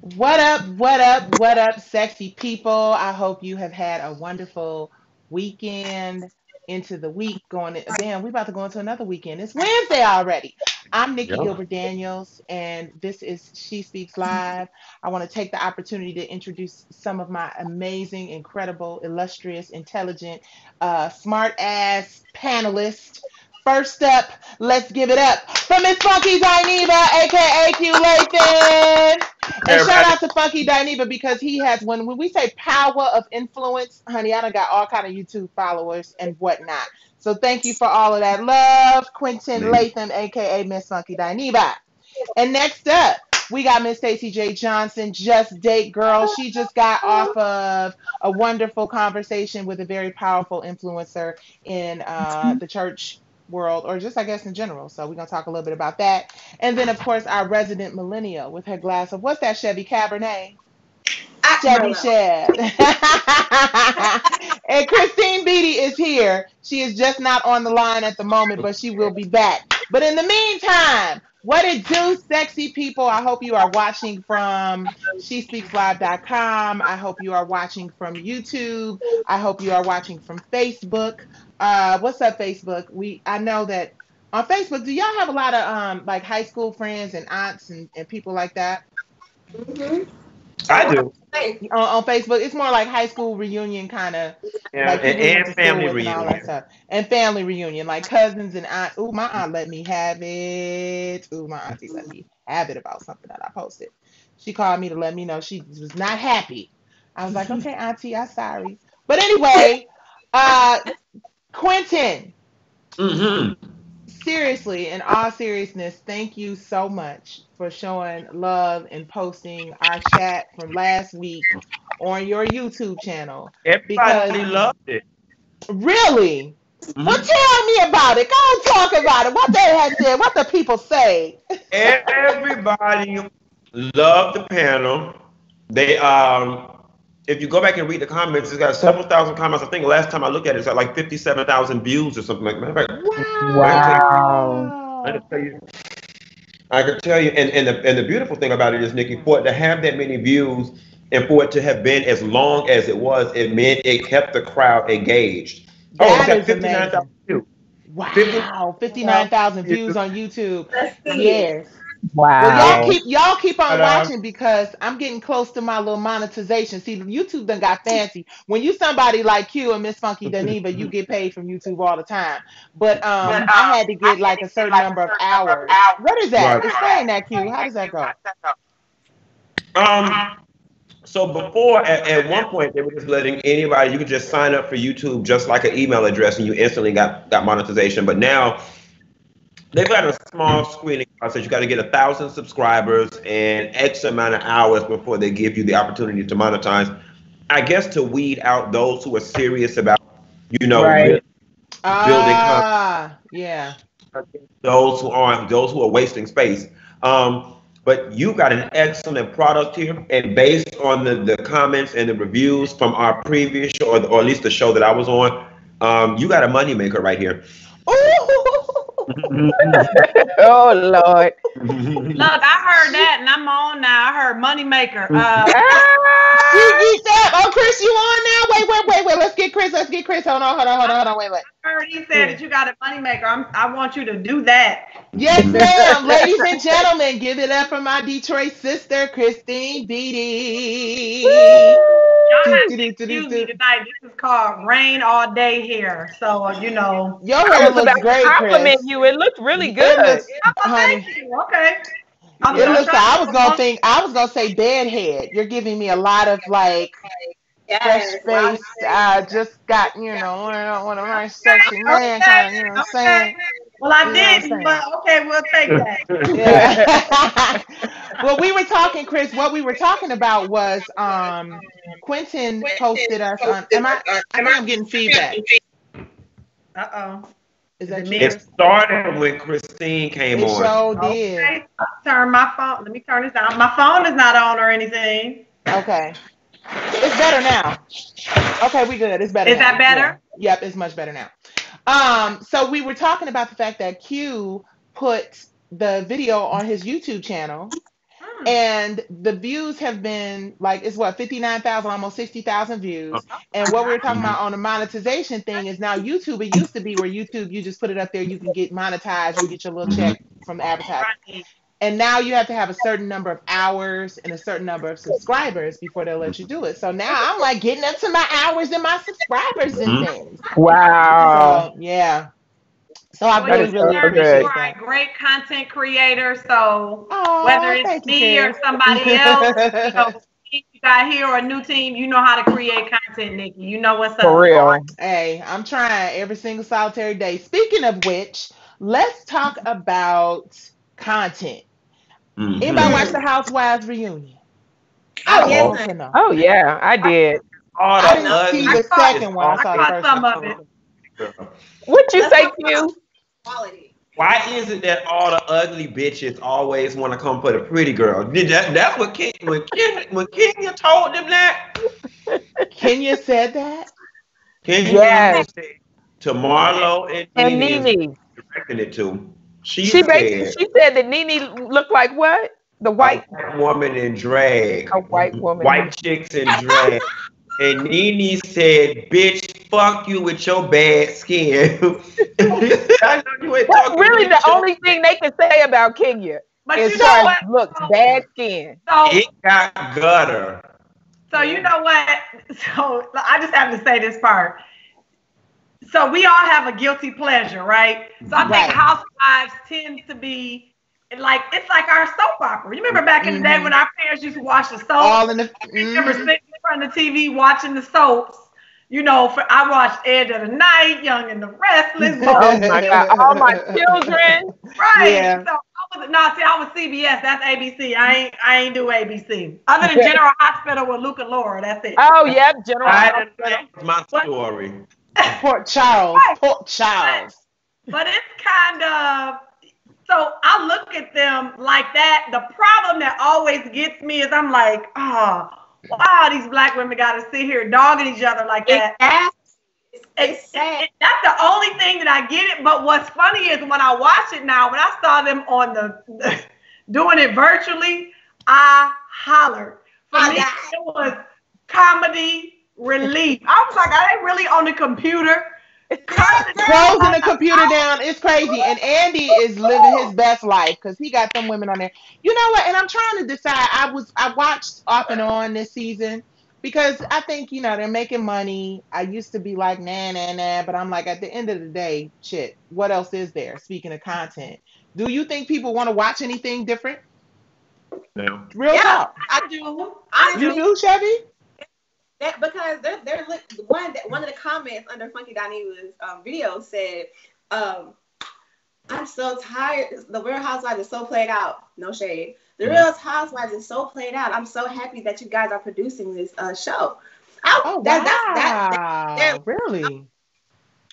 What up, what up, what up, sexy people? I hope you have had a wonderful weekend into the week going to, damn, we about to go into another weekend. It's Wednesday already. I'm Nicci Yeah. Gilbert Daniels, and this is She Speaks Live. I want to take the opportunity to introduce some of my amazing, incredible, illustrious, intelligent, uh, smart ass panelists. First up, let's give it up for Miss Funky Dineva, aka Q Latham. And shout out to Funky Dineva because he has when when we say power of influence, honey, I done got all kind of YouTube followers and whatnot. So thank you for all of that love, Quentin Latham, aka Miss Funky Dineva. And next up, we got Miss Stacey Jae Johnson, Just Date Girl. She just got off of a wonderful conversation with a very powerful influencer in uh, the church world, or just I guess in general. So we're gonna talk a little bit about that. And then of course our resident millennial with her glass of what's that Chevy Cabernet? Chevy. Chev. and Christine Beatty is here. She is just not on the line at the moment, but she will be back. But in the meantime, what it do, sexy people? I hope you are watching from SheSpeaksLive.com. I hope you are watching from YouTube. I hope you are watching from Facebook. Uh, what's up, Facebook? We I know that on Facebook, do y'all have a lot of um like high school friends and aunts and, and people like that? Mhm. I do. On, on Facebook. It's more like high school reunion kind of Yeah, like and, people you went and family with and all that reunion. stuff. And family reunion, like cousins and aunts. Ooh, my aunt let me have it. Ooh, my auntie let me have it about something that I posted. She called me to let me know she was not happy. I was like, okay, auntie, I'm sorry. But anyway, uh, Quentin, hmm seriously, in all seriousness, thank you so much for showing love and posting our chat from last week on your YouTube channel. Because Everybody loved it. really, hmm well, tell me about it. Go talk about it. What they had said, what the people say. Everybody loved the panel. They um if you go back and read the comments, it's got several thousand comments. I think last time I looked at it, it's got like fifty-seven thousand views or something like that. Matter of fact, Wow. I can tell you, I can tell you, and, and the and the beautiful thing about it is, Nicci, for it to have that many views and for it to have been as long as it was, it meant it kept the crowd engaged. Oh, it's That got is fifty-nine amazing. thousand views. Wow. 59,000 views on YouTube. let's see it. Yes. Well, y'all keep y'all keep on uh, watching because I'm getting close to my little monetization. See, YouTube done got fancy. When you somebody like you and Miss Funky Dineva, you get paid from YouTube all the time. But um, But, I um, had to get like a certain number of hours. What is that? Right. Explain that, Q. How does that go? Um, so before, at, at one point, they were just letting anybody, you could just sign up for YouTube just like an email address and you instantly got, got monetization. But now they've got a small screening process. You got to get a thousand subscribers and X amount of hours before they give you the opportunity to monetize. I guess to weed out those who are serious about, you know, Right. really Ah, yeah. those who aren't those who are wasting space. Um, but you got an excellent product here, and based on the, the comments and the reviews from our previous show, or, or at least the show that I was on, um, you got a moneymaker right here. Ooh. oh Lord. Look, I heard that and I'm on now. I heard Moneymaker. Uh, She geeked up. Oh, Chris, you on now? Wait, wait, wait, wait. Let's get Chris. Let's get Chris. Hold on, hold on, hold on, hold on. Wait, wait. I heard he said that you got a Moneymaker. I'm, I want you to do that. Yes, ma'am. Ladies and gentlemen, give it up for my Detroit sister, Christine Beatty. Y'all have to excuse me tonight. This is called Rain All Day here. So, you know. Your I hair was looks about to compliment Chris. you. It looked really good. looks, Oh, honey. thank you. Okay. I'm, It looks. trying I was gonna think. I was gonna say bedhead. You're giving me a lot of like fresh Yes. faced. I just got you know one of one of my sexy man kind of. You know what I'm saying? Well, I You know didn't, but okay, we'll take that. Yeah. well, we were talking, Chris. What we were talking about was um, Quentin posted us on. Am I? I think I'm getting feedback. Uh oh. Is Is that it you? me? it started when Christine came It on. sure did. Okay. Turn my phone. Let me turn this down. My phone is not on or anything. Okay. It's better now. Okay, we good. It's better. Is now. that better? Yeah. Yep, it's much better now. Um, so we were talking about the fact that Q put the video on his YouTube channel, Mm. and the views have been like it's what 59,000 almost 60,000 views and what we were talking about on the monetization thing is now YouTube it used to be where YouTube you just put it up there you can get monetized you get your little check from advertising. And now you have to have a certain number of hours and a certain number of subscribers before they'll let you do it so now I'm like getting up to my hours and my subscribers and Mhm. things Wow. so yeah so I Well, really really so you're, appreciate you are a great content creator, so oh, whether it's thank you, me or somebody else, you know, you got here or a new team, you know how to create content, Nicci. You know what's up. For real. Hey, I'm trying every single solitary day. Speaking of which, let's talk about content. Mhm. Anybody watch the Housewives reunion? Oh, I yes, want ma'am. Oh yeah, I did. All I didn't ugly see the bitches second one. I is saw the I first saw some one. of it. What you Let's say, talk about Q? Quality. Why is it that all the ugly bitches always want to come for the pretty girl? Did that, that's what Ken, when Ken, when Kenya told them that. Kenya said that. Kenya Yes. said to Marlo and, And Nene Nene. directing it to. She, She said basically she said that Nene looked like what? The white a woman in drag. a white woman. White chicks in drag. and Nene said, "Bitch, fuck you with your bad skin." I know you ain't That's really with the your- only thing they can say about Kenya But as you know far what? as looks, bad skin. So, It got gutter. so you know what? So I just have to say this part. So we all have a guilty pleasure, right? So I think housewives tends to be like it's like our soap opera. You remember back in the day Mhm. when our parents used to watch the soap? All in the. I remember sitting in front of the TV watching the soaps. You know, for I watched Edge of the Night, Young and the Restless, Oh my god, all my children. Right. Yeah. So I was no, see, I was CBS. That's ABC. I ain't I ain't do ABC. Other than General Hospital with Luca Laura. That's it. Oh yep, General. I Hospital. didn't my story. Port Charles. Port Charles. But it's kind of so I look at them like that. The problem that always gets me is I'm like, oh, wow, these black women got to sit here dogging each other like that. It's, It's, it's sad. it- that's the only thing that I get it. But what's funny is when I watch it now, when I saw them on the doing it virtually, I hollered. For I me, died. it was comedy relief. I was like, are they really on the computer? Closing the computer down is crazy. And Andy is living his best life because he got some women on there. You know what? And I'm trying to decide. I was I watched off and on this season because I think you know they're making money. I used to be like nah nah nah, but I'm like at the end of the day, shit. What else is there? Speaking of content, do you think people want to watch anything different? No. Real Yeah, talk. I do. I You do. do, Chevy? That, because they're they're look one that- one of the comments under Funky Dineva's um, video said, um, "I'm so tired. The Real Housewives is so played out. No shade. The Mhm. Real Housewives is so played out. I'm so happy that you guys are producing this uh, show. I, Oh wow! that, that, that, that- really?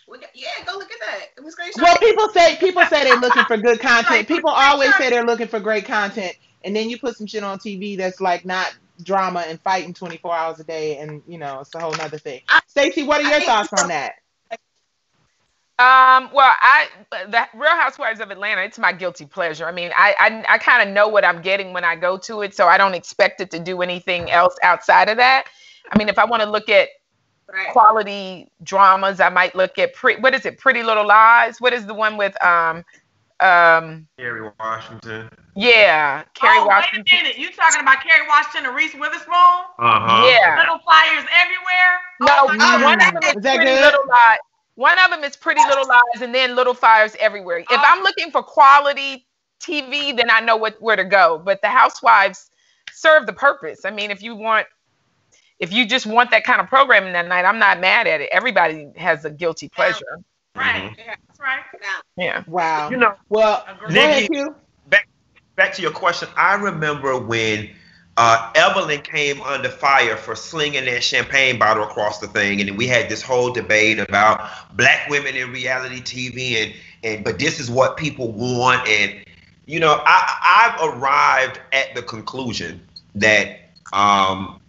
we yeah, go look at that. It was screenshot. Well, people say people say they're looking for good content. People always say they're looking for great content, and then you put some shit on TV that's like not drama and fighting 24 hours a day, and you know it's a whole nother thing. Stacey, what are your thoughts on that? Um, well, I the Real Housewives of Atlanta, it's my guilty pleasure. I mean, I I, I kind of know what I'm getting when I go to it, so I don't expect it to do anything else outside of that. I mean, if I want to look at right. quality dramas, I might look at pre- what is it, Pretty Little Lies? What is the one with um um Kerry Washington. yeah, Kerry oh, Washington. wait a minute. You talking about Kerry Washington and Reese Witherspoon? Uh-huh. Yeah. Little flyers everywhere? No, Oh, my God. one of them is Is that Pretty good? Little Lies. One of them is Pretty Little Lies, and then Little Fires everywhere. If Oh. I'm looking for quality TV, then I know what where to go. But the Housewives serve the purpose. I mean, if you want, if you just want that kind of programming that night, I'm not mad at it. Everybody has a guilty pleasure. Right. Yeah. That's right. Yeah. Wow. You know, Well, Agreed. go ahead, Nicci- Q. back to your question, I remember when uh, Evelyn came under fire for slinging that champagne bottle across the thing, and we had this whole debate about black women in reality TV, and and but this is what people want, and you know, I I've arrived at the conclusion that um,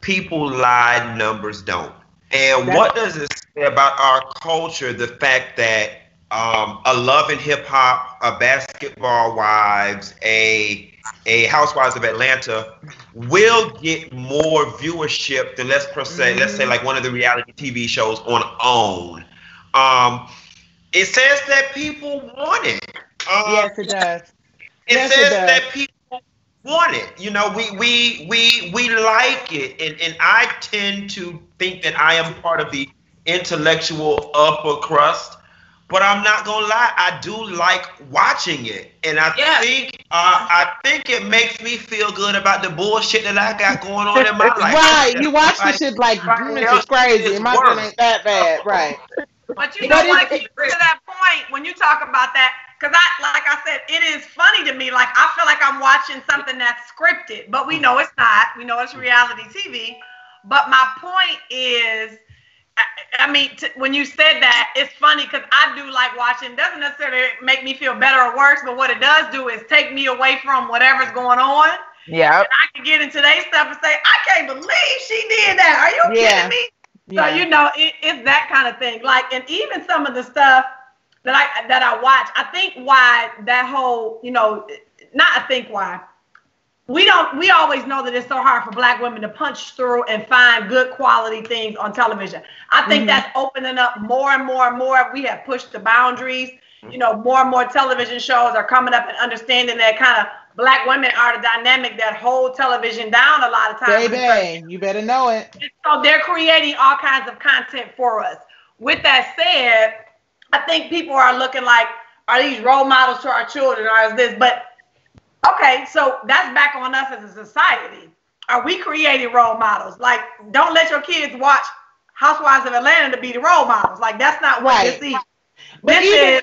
people lie, numbers don't. And That's- what does it say about our culture? The fact that um, a love and hip hop, a basketball wives, a a Housewives of Atlanta will get more viewership than let's per se, let's say like one of the reality TV shows on OWN. Um, it says that people want it. Um, yes, it does. It Yes, it says does. that people want it. You know, we we we we like it, and and I tend to think that I am part of the intellectual upper crust. But I'm not gonna lie, I do like watching it, and I Yeah. think uh, I think it makes me feel good about the bullshit that I got going on in my life. Right, you watch the shit like everybody this is crazy. is my worse. shit ain't that bad, right? But you But know what? it- To that point, when you talk about that, because I, like I said, it is funny to me. Like I feel like I'm watching something that's scripted, but we know it's not. We know it's reality TV. But my point is, I, mean, t- when you said that, it's funny because I do like watching. It Doesn't necessarily make me feel better or worse, but what it does do is take me away from whatever's going on. Yeah. And I can get into their stuff and say, I can't believe she did that. Are you Yeah. kidding me? Yeah. So you know, it, it's that kind of thing. Like, and even some of the stuff that I that I watch, I think why that whole, you know, not I think why. We don't. We always know that it's so hard for Black women to punch through and find good quality things on television. I think Mhm. that's opening up more and more and more. We have pushed the boundaries. You know, more and more television shows are coming up and understanding that kind of Black women are the dynamic that hold television down a lot of times. Baby, you better know it. And so they're creating all kinds of content for us. With that said, I think people are looking like, are these role models to our children or is this? But okay, so that's back on us as a society. Are we creating role models? Like, don't let your kids watch Housewives of Atlanta to be the role models. Like, that's not what Right. this is. But This even- is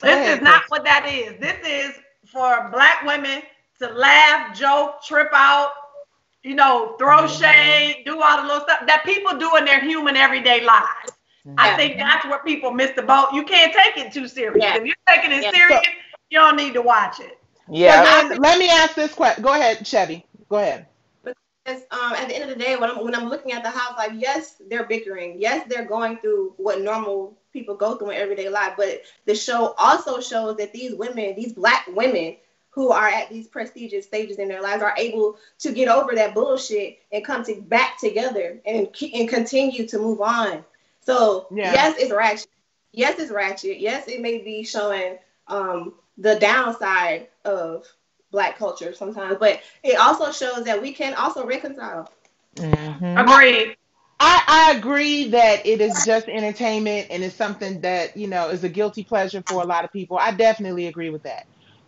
this ahead, is not what that is. This is for black women to laugh, joke, trip out, you know, throw Mm-hmm. shade, do all the little stuff that people do in their human everyday lives. I think that's where people miss the boat. You can't take it too serious. Yeah. If you're taking it Yeah. serious, you don't need to watch it. Yeah. So then, let me ask this question. Go ahead, Chevy. Go ahead. Because um, at the end of the day, when I'm when I'm looking at the house, like yes, they're bickering. Yes, they're going through what normal people go through in everyday life. But the show also shows that these women, these black women who are at these prestigious stages in their lives, are able to get over that bullshit and come to back together and and continue to move on. So Yeah. yes, it's ratchet. Yes, it's ratchet. Yes, it may be showing um, the downside of black culture sometimes, but it also shows that we can also reconcile. Mm-hmm. Agreed. I, I agree that it is just entertainment and it's something that, you know, is a guilty pleasure for a lot of people. I definitely agree with that.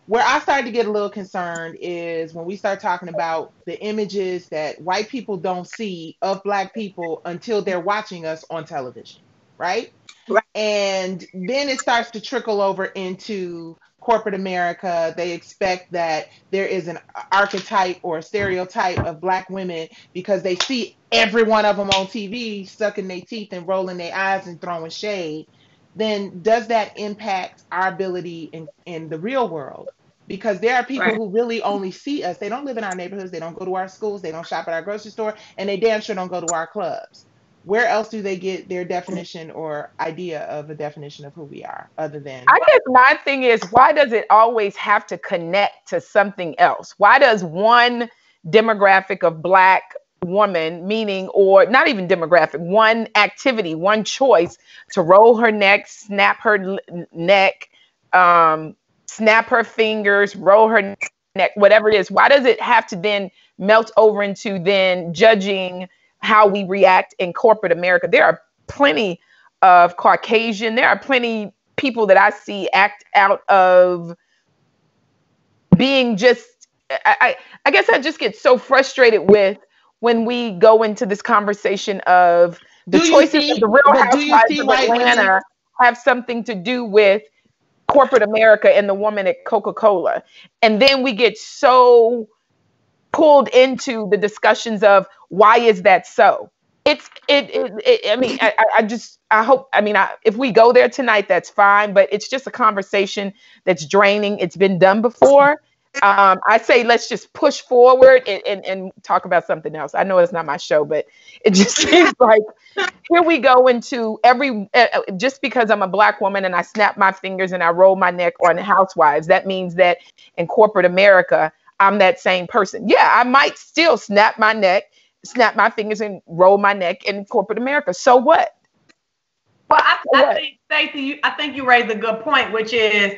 Where I started to get a little concerned is when we start talking about the images that white people don't see of black people until they're watching us on television, right? Right. And then it starts to trickle over into corporate America. They expect that there is an archetype or a stereotype of black women because they see every one of them on TV sucking their teeth and rolling their eyes and throwing shade. Then does that impact our ability in, in the real world? Because there are people Right. who really only see us. They don't live in our neighborhoods. They don't go to our schools. They don't shop at our grocery store, and they damn sure don't go to our clubs. Where else do they get their definition or idea of a definition of who we are, other than I guess my thing is why does it always have to connect to something else? Why does one demographic of black woman, meaning or not even demographic, one activity, one choice to roll her neck, snap her neck, um, snap her fingers, roll her neck, whatever it is, why does it have to then melt over into then judging how we react in corporate America? There are plenty of Caucasian, there are plenty people that I see act out of being just I, I I guess I just get so frustrated with when we go into this conversation of the Do choices see- of the real housewives of Atlanta have something to do with corporate America and the woman at Coca-Cola. And then we get so pulled into the discussions of why is that so? It's it, it, it I mean I, I- just I hope I mean I, if we go there tonight that's fine but it's just a conversation that's draining. It's been done before. Um, I say let's just push forward and, and, and talk about something else. I know it's not my show but it just seems like here we go into every uh, uh, just because I'm a black woman and I snap my fingers and I roll my neck on housewives that means that in corporate America I'm that same person. Yeah, I might still snap my neck, snap my fingers, and roll my neck in corporate America. So what? Well, I, I think Stacey, you, I think you raised a good point, which is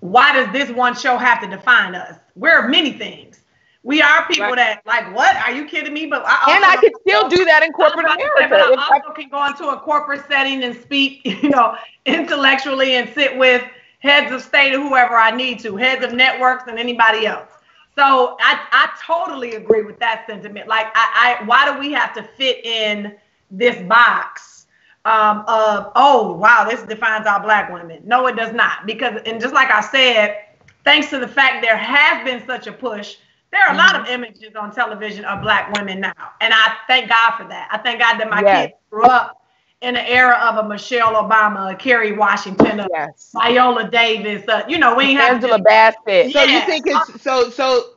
why does this one show have to define us? We're many things. We are people right. that like, what? Are you kidding me? But I and I can still do that in corporate America. but I also I, can go into a corporate setting and speak, you know, intellectually and sit with heads of state or whoever I need to, heads of networks and anybody else. So I, I totally agree with that sentiment. Like, I, I why do we have to fit in this box um, of oh wow, this defines our black women? No, it does not. Because and just like I said, thanks to the fact there has been such a push, there are a lot of mm-hmm. images on television of black women now, and I thank God for that. I thank God that my yes. kids grew up in the era of a Michelle Obama, a Kerry Washington, a yes. Viola Davis, uh, you know, we ain't have Angela Bassett. So you think it's so so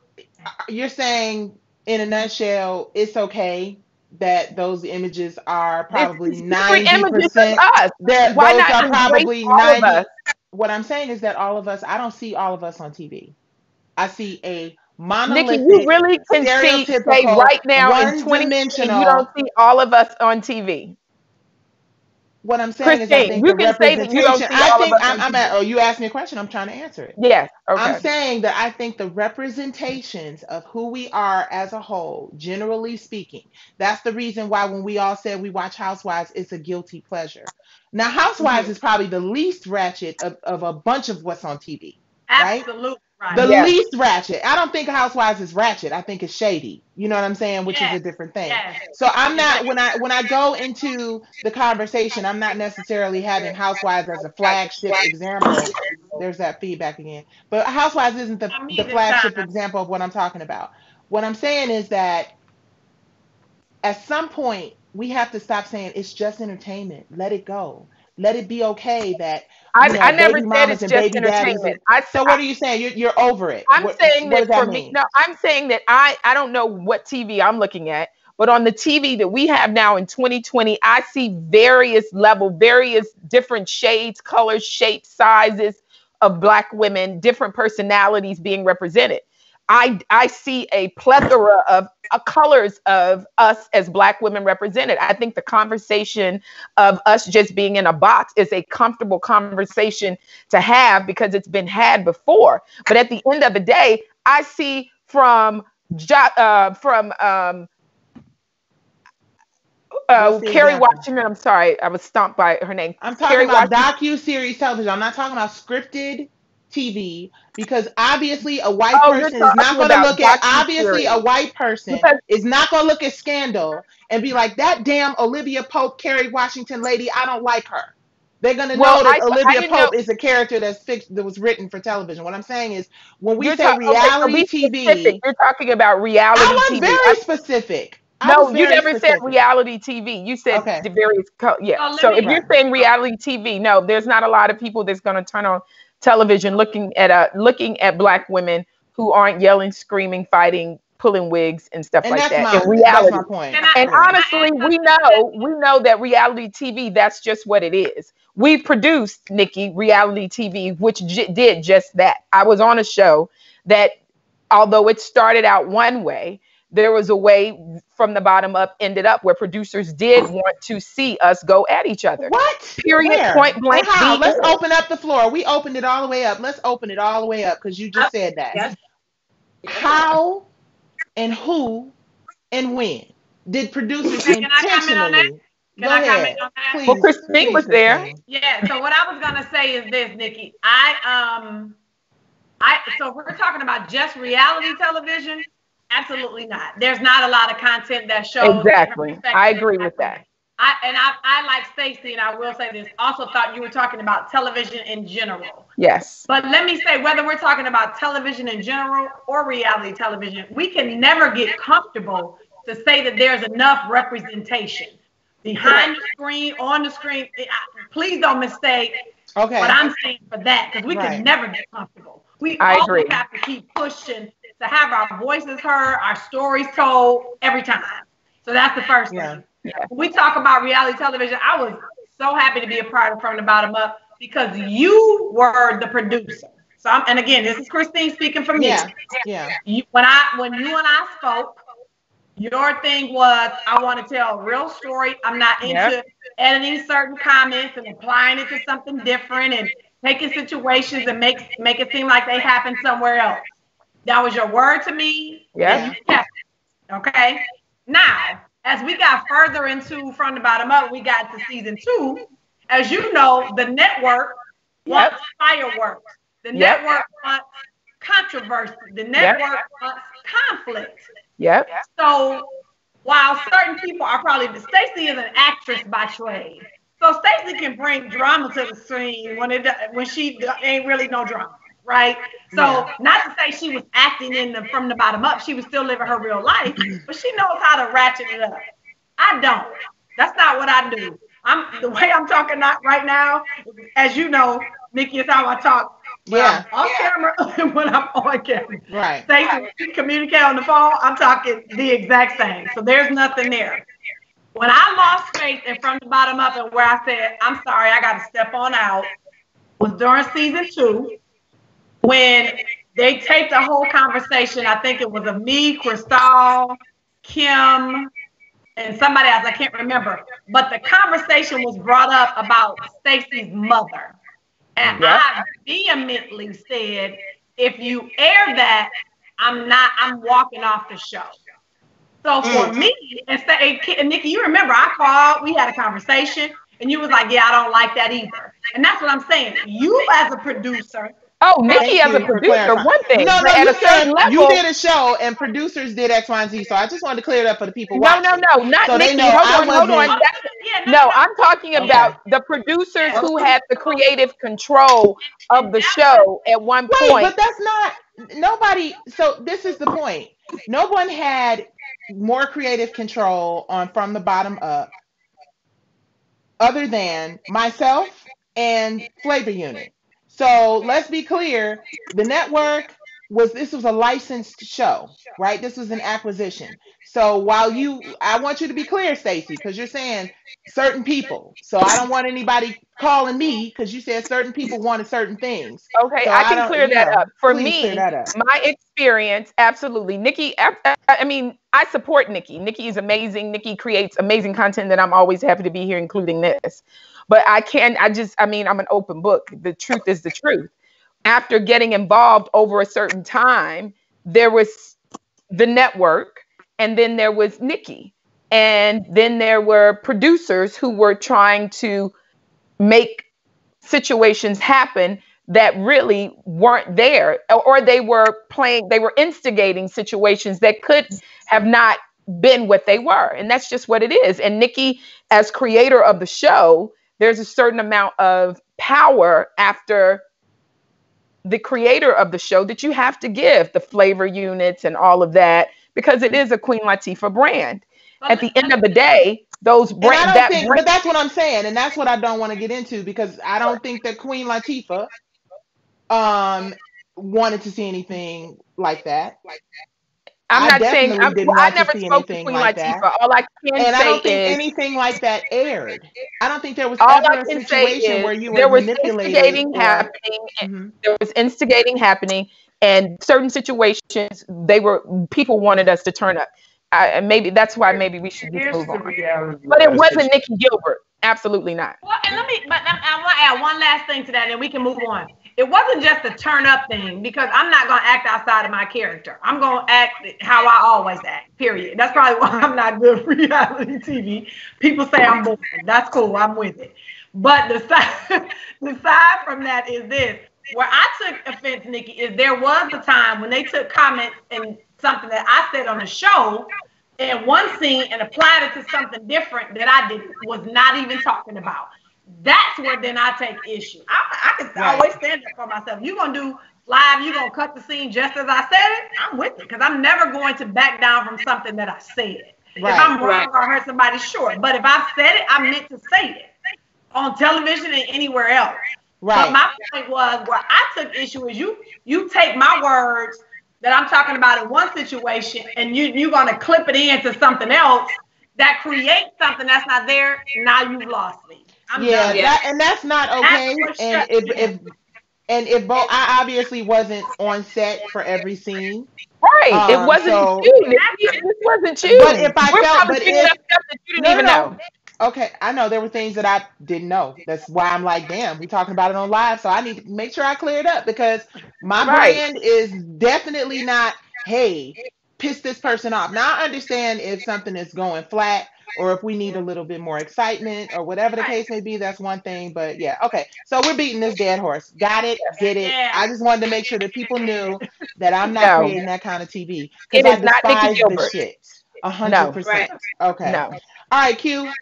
you're saying in a nutshell, it's okay that those images are probably ninety percent. That Why those are probably ninety. What I'm saying is that all of us, I don't see all of us on TV. I see a monolithic. Nicci, you really can see say right now in 20 you don't see all of us on TV. What I'm saying Christine, is, I think you can say that you don't see I think I'm, I'm at. Oh, you asked me a question. I'm trying to answer it. Yes. Okay. I'm saying that I think the representations of who we are as a whole, generally speaking, that's the reason why when we all said we watch Housewives, it's a guilty pleasure. Now, Housewives mm-hmm. is probably the least ratchet of, of a bunch of what's on TV. Absolutely. Right? Right. The yes. least ratchet. I don't think Housewives is ratchet. I think it's shady. You know what I'm saying? Which yes. is a different thing. Yes. So I'm not when I when I go into the conversation, I'm not necessarily having Housewives as a flagship example. There's that feedback again. But Housewives isn't the, the flagship example of what I'm talking about. What I'm saying is that at some point we have to stop saying it's just entertainment. Let it go. Let it be okay that I, know, I never said it's just entertainment. I, so what are you saying? You're, you're over it. I'm what, saying what that, that for mean? me. No, I'm saying that I I don't know what TV I'm looking at, but on the TV that we have now in 2020, I see various level, various different shades, colors, shapes, sizes of black women, different personalities being represented. I I see a plethora of uh, colors of us as black women represented. I think the conversation of us just being in a box is a comfortable conversation to have because it's been had before. But at the end of the day, I see from uh, from um, uh, Kerry Washington. I'm sorry, I was stomped by her name. I'm talking Kerry about docu series television. I'm not talking about scripted TV because obviously a white oh, person is not going to look at obviously a white person because, is not going to look at Scandal and be like that damn Olivia Pope, Kerry Washington lady. I don't like her. They're going to well, know that I, Olivia I Pope know. is a character that's fixed that was written for television. What I'm saying is when we say ta- reality okay, TV, specific. you're talking about reality I was TV. very specific. No, you never specific. said reality TV. You said okay. the various co- yeah. Oh, so if you're saying reality TV, no, there's not a lot of people that's going to turn on television looking at a looking at black women who aren't yelling, screaming, fighting, pulling wigs and stuff and like that. My, in reality, that's my point. And, and honestly, we know we know that reality TV. That's just what it is. We produced Nicci reality TV, which j- did just that. I was on a show that, although it started out one way, there was a way from the bottom up ended up where producers did want to see us go at each other. What? Period. Where? Point blank. How? Let's open up the floor. We opened it all the way up. Let's open it all the way up because you just said that. Yes. How and who and when did producers Can intentionally? Can Go I ahead. comment on that? Please, well, Christine was there. Yeah. So what I was gonna say is this, Nicci. I um, I so we're talking about just reality television. Absolutely not. There's not a lot of content that shows exactly. I agree with that. I and I, I like Stacey, and I will say this. Also, thought you were talking about television in general. Yes. But let me say, whether we're talking about television in general or reality television, we can never get comfortable to say that there's enough representation behind the screen, on the screen. Please don't mistake okay. what I'm saying for that, because we right. can never get comfortable. We I always agree. have to keep pushing to have our voices heard, our stories told every time. So that's the first yeah. thing. Yeah. When we talk about reality television, I was so happy to be a part of From the Bottom Up because you were the producer. So, I'm, and again, this is Christine speaking for me. Yeah, yeah. You, when I when you and I spoke, your thing was I want to tell a real story. I'm not into Yep. editing certain comments and applying it to something different and taking situations and make make it seem like they happen somewhere else. That was your word to me. Yeah. and you it. Okay. Now, as we got further into from the bottom up, we got to season two. As you know, the network wants fireworks. The Yep. network wants controversy. The network wants conflict. Yep. So while certain people are probably Stacey is an actress by trade. So Stacey can bring drama to the screen when it when she uh, ain't really no drama, right? So Yeah. not to say she was acting in the from the bottom up, she was still living her real life, but she knows how to ratchet it up. I don't. That's not what I do. I'm the way I'm talking not right now, as you know, Nicci, is how I talk. Yeah. I'm off camera and when I'm on camera. Right. Stacey communicate on the phone, I'm talking the exact same. So there's nothing there. When I lost faith and from the bottom up and where I said, I'm sorry, I got to step on out, was during season two when they taped the whole conversation. I think it was of me, Crystal, Kim, and somebody else. I can't remember. But the conversation was brought up about Stacy's mother. And Yep. I vehemently said, if you air that, I'm not, I'm walking off the show. So for mm. me, and say, and Nicci, you remember I called, we had a conversation, and you was like, yeah, I don't like that either. And that's what I'm saying. You as a producer, Oh, Nicci as a you for producer, one thing. No, no, but at you a certain said level, you did a show and producers did X, Y, and Z. So I just wanted to clear it up for the people no, watching. no, no, not So Nicci. Hold on, hold on. wasn't- That's- yeah, No, I'm talking Okay. about the producers who had the creative control of the show at one Wait, point. but that's not nobody. So this is the point. No one had more creative control on from the bottom up, other than myself and Flavor Unit. So let's be clear. The network was this was a licensed show, right? This was an acquisition. So while you, I want you to be clear, Stacey, because you're saying certain people. So I don't want anybody calling me because you said certain people wanted certain things. Okay, So I I can don't- clear that yeah, up. For me, clear that up. my experience, absolutely. Nicci, I, I- I mean, I support Nicci. Nicci is amazing. Nicci creates amazing content that I'm always happy to be here, including this. But I can't. I just, I mean, I'm an open book. The truth is the truth. After getting involved over a certain time, there was the network, and then there was Nicci. And then there were producers who were trying to make situations happen that really weren't there or- they were playing they were instigating situations that could have not been what they were. And that's just what it is. And nikki as creator of the show there's a certain amount of power after the creator of the show that you have to give the flavor units and all of that because it is a queen latifah brand. At the end of the day those And I brand don't that think, brand, but that's what I'm saying, and that's what I don't want to get into because I don't think that Queen Latifah um wanted to see anything like that. I'm I not saying I'm, didn't well, I never spoke to Queen like Latifah. that. All I can And I say don't think is anything like that aired. I don't think there was all ever I a can say situation is where you there were was manipulated. instigating or- happening. Mhm. There was instigating happening, and certain situations they were people wanted us to turn up. I, and maybe that's why maybe we should just Here's move on. But it wasn't Nicci Gilbert. Absolutely not. Well, and let me, but I, I want to add one last thing to that, and we can move on. It wasn't just a turn up thing because I'm not going to act outside of my character. I'm going to act how I always act, period. That's probably why I'm not good for reality TV. People say I'm boring. That's cool. I'm with it. But the side, the side from that is this. Where I took offense, Nicci, is there was a time when they took comments and something that I said on the show in one scene and applied it to something different that I did was not even talking about. That's where then I take issue. I, I can Right. always stand up for myself. You're gonna do live, you're gonna cut the scene just as I said it. I'm with it because I'm never going to back down from something that I said. If I'm wrong Right. or I hurt somebody, sure. But if I've said it, I meant to say it on television and anywhere else. Right. But my point was where I took issue is you you take my words that I'm talking about in one situation and you you're gonna clip it into something else that creates something that's not there. Now you've lost me. I'm yeah, done. that and that's not okay. That's And if if and if both, I obviously wasn't on set for every scene. Right. it Um, wasn't so- you. Nicci. This wasn't you. But if I We're felt- probably but if- up stuff that you didn't No, even no, know. Okay, I know there were things that I didn't know. That's why I'm like, damn, we talking about it on live, so I need to make sure I clear it up because my Right. brand is definitely not, hey, piss this person off. Now I understand if something is going flat or if we need a little bit more excitement or whatever the case may be, that's one thing. But yeah, okay. So we're beating this dead horse. Got it, get it. Yeah. I just wanted to make sure that people knew that I'm not No. creating that kind of TV. It I is not Nicci Gilbert. shit. A hundred percent. Okay. No. All right, Q.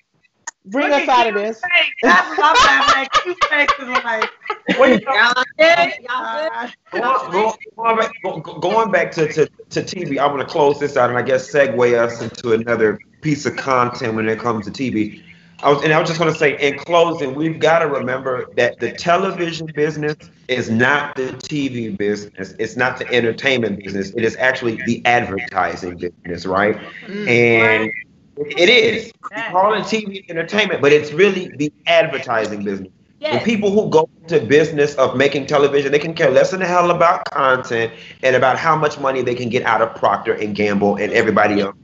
Bring us out of this. face. That's what I'm laughing at. Q's face is like, Wait, Y'all good? Y'all good? Going, going- going back, go- go- going back to, to, to TV, I want to close this out and I guess segue us into another piece of content when it comes to TV. I was, and I was just going to say, in closing, we've got to remember that the television business is not the TV business. It's not the entertainment business. It is actually the advertising business, right? Mm. And it is. We Yeah. call it TV entertainment, but it's really the advertising business. The people who go into business of making television, they can care less than the hell about content and about how much money they can get out of Procter and Gamble and everybody else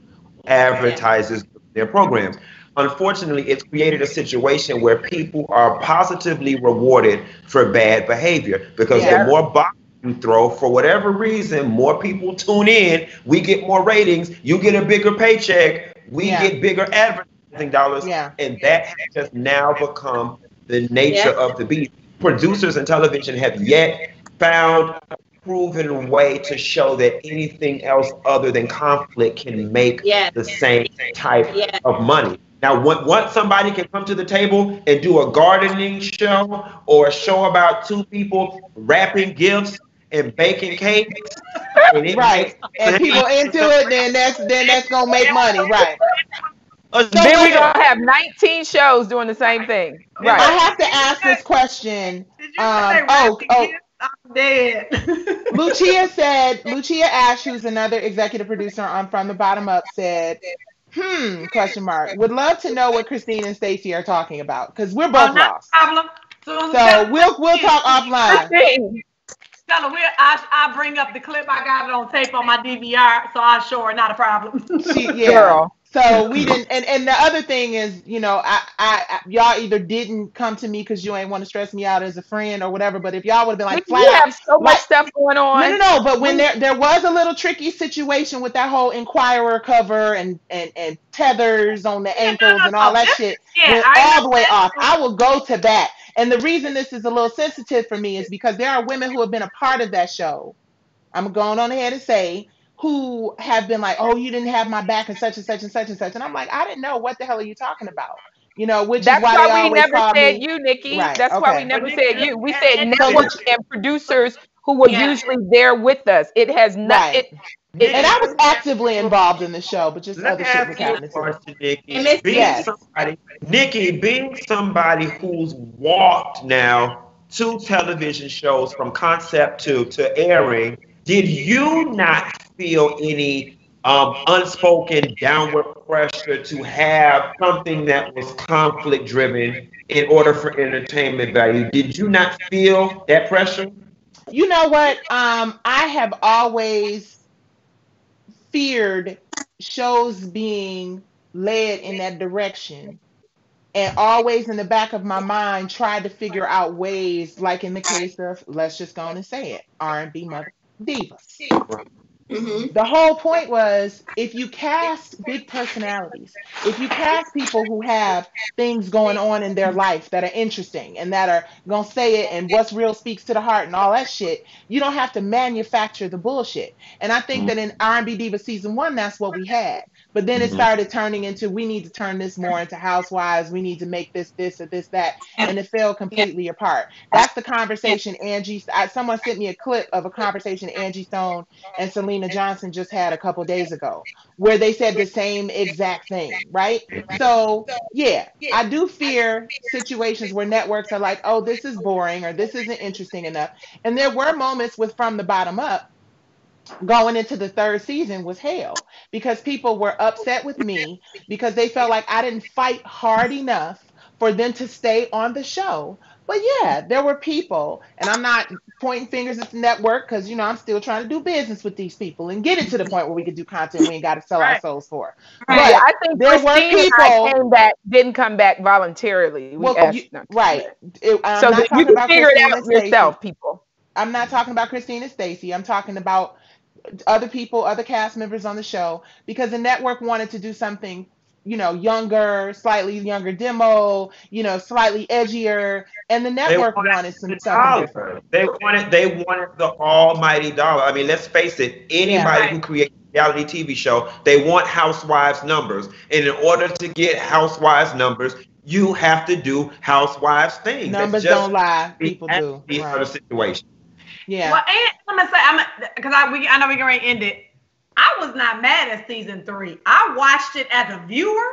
advertises their programs. Unfortunately, it's created a situation where people are positively rewarded for bad behavior because Yeah. the more box you throw, for whatever reason, more people tune in. We get more ratings. You get a bigger paycheck. We Yeah. get bigger advertising dollars Yeah. and that has just now become the nature Yeah. of the beast. Producers in television have yet found a proven way to show that anything else other than conflict can make Yes. the same type Yes. of money. Now, on- once somebody can come to the table and do a gardening show or a show about two people wrapping gifts and baking cakes, and it Right. And people into it, then that's then that's gonna make money, right? So Then we're a- gonna have 19 shows doing the same thing. Right. I have to ask this question. Did you Um, say oh, oh. I'm dead. Lucia said, Lucia Ash, who's another executive producer on From the Bottom Up, said, hmm, question mark. Would love to know what Christine and Stacy are talking about because we're both Oh, lost. problem. Soon as So we'll we'll talk offline. Christine, Tell her we'll, I, I bring up the clip. I got it on tape on my DVR, so I'll show. Not a problem. She, yeah. girl. So we didn't, and, and the other thing is, you know, I, I, I y'all either didn't come to me because you ain't want to stress me out as a friend or whatever. But if y'all would have been like we flat have so much like- stuff going on. No, no, no. But when there there was a little tricky situation with that whole Inquirer cover and and and tethers on the Yeah, no, ankles no, and all no. that This- shit yeah, went I all the way know. off. I will go to that. And the reason this is a little sensitive for me is because there are women who have been a part of that show. I'm going on ahead and say who have been like, "Oh, you didn't have my back and such and such and such and such," and I'm like, I didn't know what the hell are you talking about. You know, which That's is why, why, they we always never said me. you, Nicci. Right, That's why we never said you. We said and- networks and producers who were Yeah. usually there with us. It has not. Right. It, And I was actively involved in the show, but just Let other me shit was ask you a happening question, Nicci. And Being Yes. somebody, Nicci, being somebody who's walked now two television shows from concept to to airing, did you not feel any um, unspoken downward pressure to have something that was conflict driven in order for entertainment value? Did you not feel that pressure? You know what? Um, I have always feared shows being led in that direction. And always in the back of my mind tried to figure out ways, like in the case of let's just go on and say it, R and B mother divas. Mm-hmm. The whole point was if you cast big personalities, if you cast people who have things going on in their life that are interesting and that are gonna say it and what's real speaks to the heart and all that shit, you don't have to manufacture the bullshit. And I think that in R&B Diva season one, that's what we had. But then it Mhm. started turning into we need to turn this more into housewives. We need to make this this or this that, and it fell completely apart. That's the conversation Angie. I, someone sent me a clip of a conversation Angie Stone and Syleena Johnson just had a couple days ago, where they said the same exact thing, right? So yeah, I do fear situations where networks are like, oh, this is boring or this isn't interesting enough. And there were moments with From the Bottom Up going into the third season was hell because people were upset with me because they felt like I didn't fight hard enough for them to stay on the show But yeah, there were people, and I'm not pointing fingers at the network because you know I'm still trying to do business with these people and get it to the point where we can do content we ain't got to sell our souls for. Right. But I think there were Christine and people- I came back, didn't come back voluntarily. We Well, asked you- not right. It- I'm So not you talking can about figure it out and Stacey. yourself, people. I'm not talking about Christine and Stacy. I'm talking about other people, other cast members on the show, because the network wanted to do something, you know, younger, slightly younger demo, you know, slightly edgier, and the network wanted wanted some the something different. dollar. They wanted they wanted the almighty dollar. I mean, let's face it. Anybody Right. who creates a reality TV show, they want housewives numbers, and in order to get housewives numbers, you have to do housewives things. Numbers just don't lie, people do. nasty of the Right. situation. Yeah. Well, and I'm gonna say I'm because I we I know we can already end it. I was not mad at season three. I watched it as a viewer.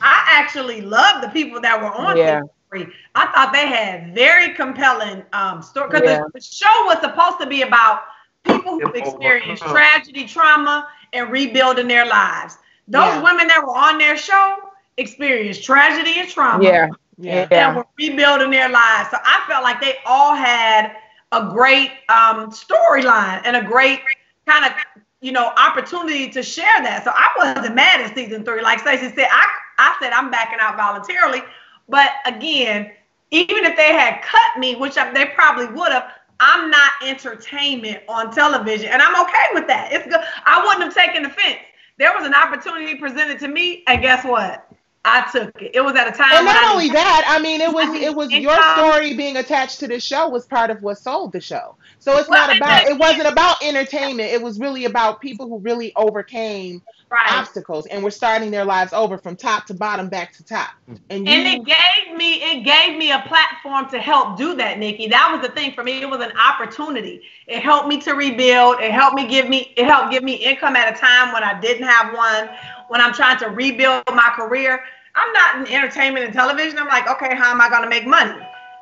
I actually loved the people that were on Yeah. season three. I thought they had very compelling um story because Yeah. the, the show was supposed to be about people who Yeah. experienced tragedy, trauma, and rebuilding their lives. Those Yeah. women that were on their show experienced tragedy and trauma Yeah. Yeah. Yeah. and were rebuilding their lives. So I felt like they all had a great um, storyline and a great kind of you know opportunity to share that. So I wasn't mad at season three. Like Stacey said, I I said I'm backing out voluntarily. But again, even if they had cut me, which I, they probably would have. I'm not entertainment on television, and I'm okay with that. It's good. I wouldn't have taken offense. There was an opportunity presented to me, and guess what? I took it. It was at a time And not I only that, I mean, it was it was your story being attached to the show was part of what sold the show. So it's Well, not about it wasn't about entertainment. It was really about people who really overcame right. obstacles and were starting their lives over from top to bottom, back to top. And you, And it gave me it gave me a platform to help do that, Nikki. That was the thing for me. It was an opportunity. It helped me to rebuild. It helped me give me it helped give me income at a time when I didn't have one. When I'm trying to rebuild my career, I'm not in entertainment and television. I'm like, okay, how am I going to make money?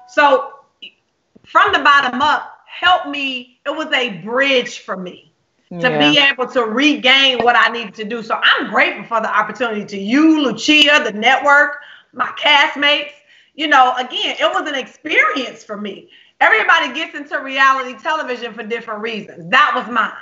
So from the bottom up, help me. It was a bridge for me to Yeah. be able to regain what I needed to do. So I'm grateful for the opportunity to you, Lucia, the network, my castmates. You know, again, it was an experience for me. Everybody gets into reality television for different reasons. That was mine.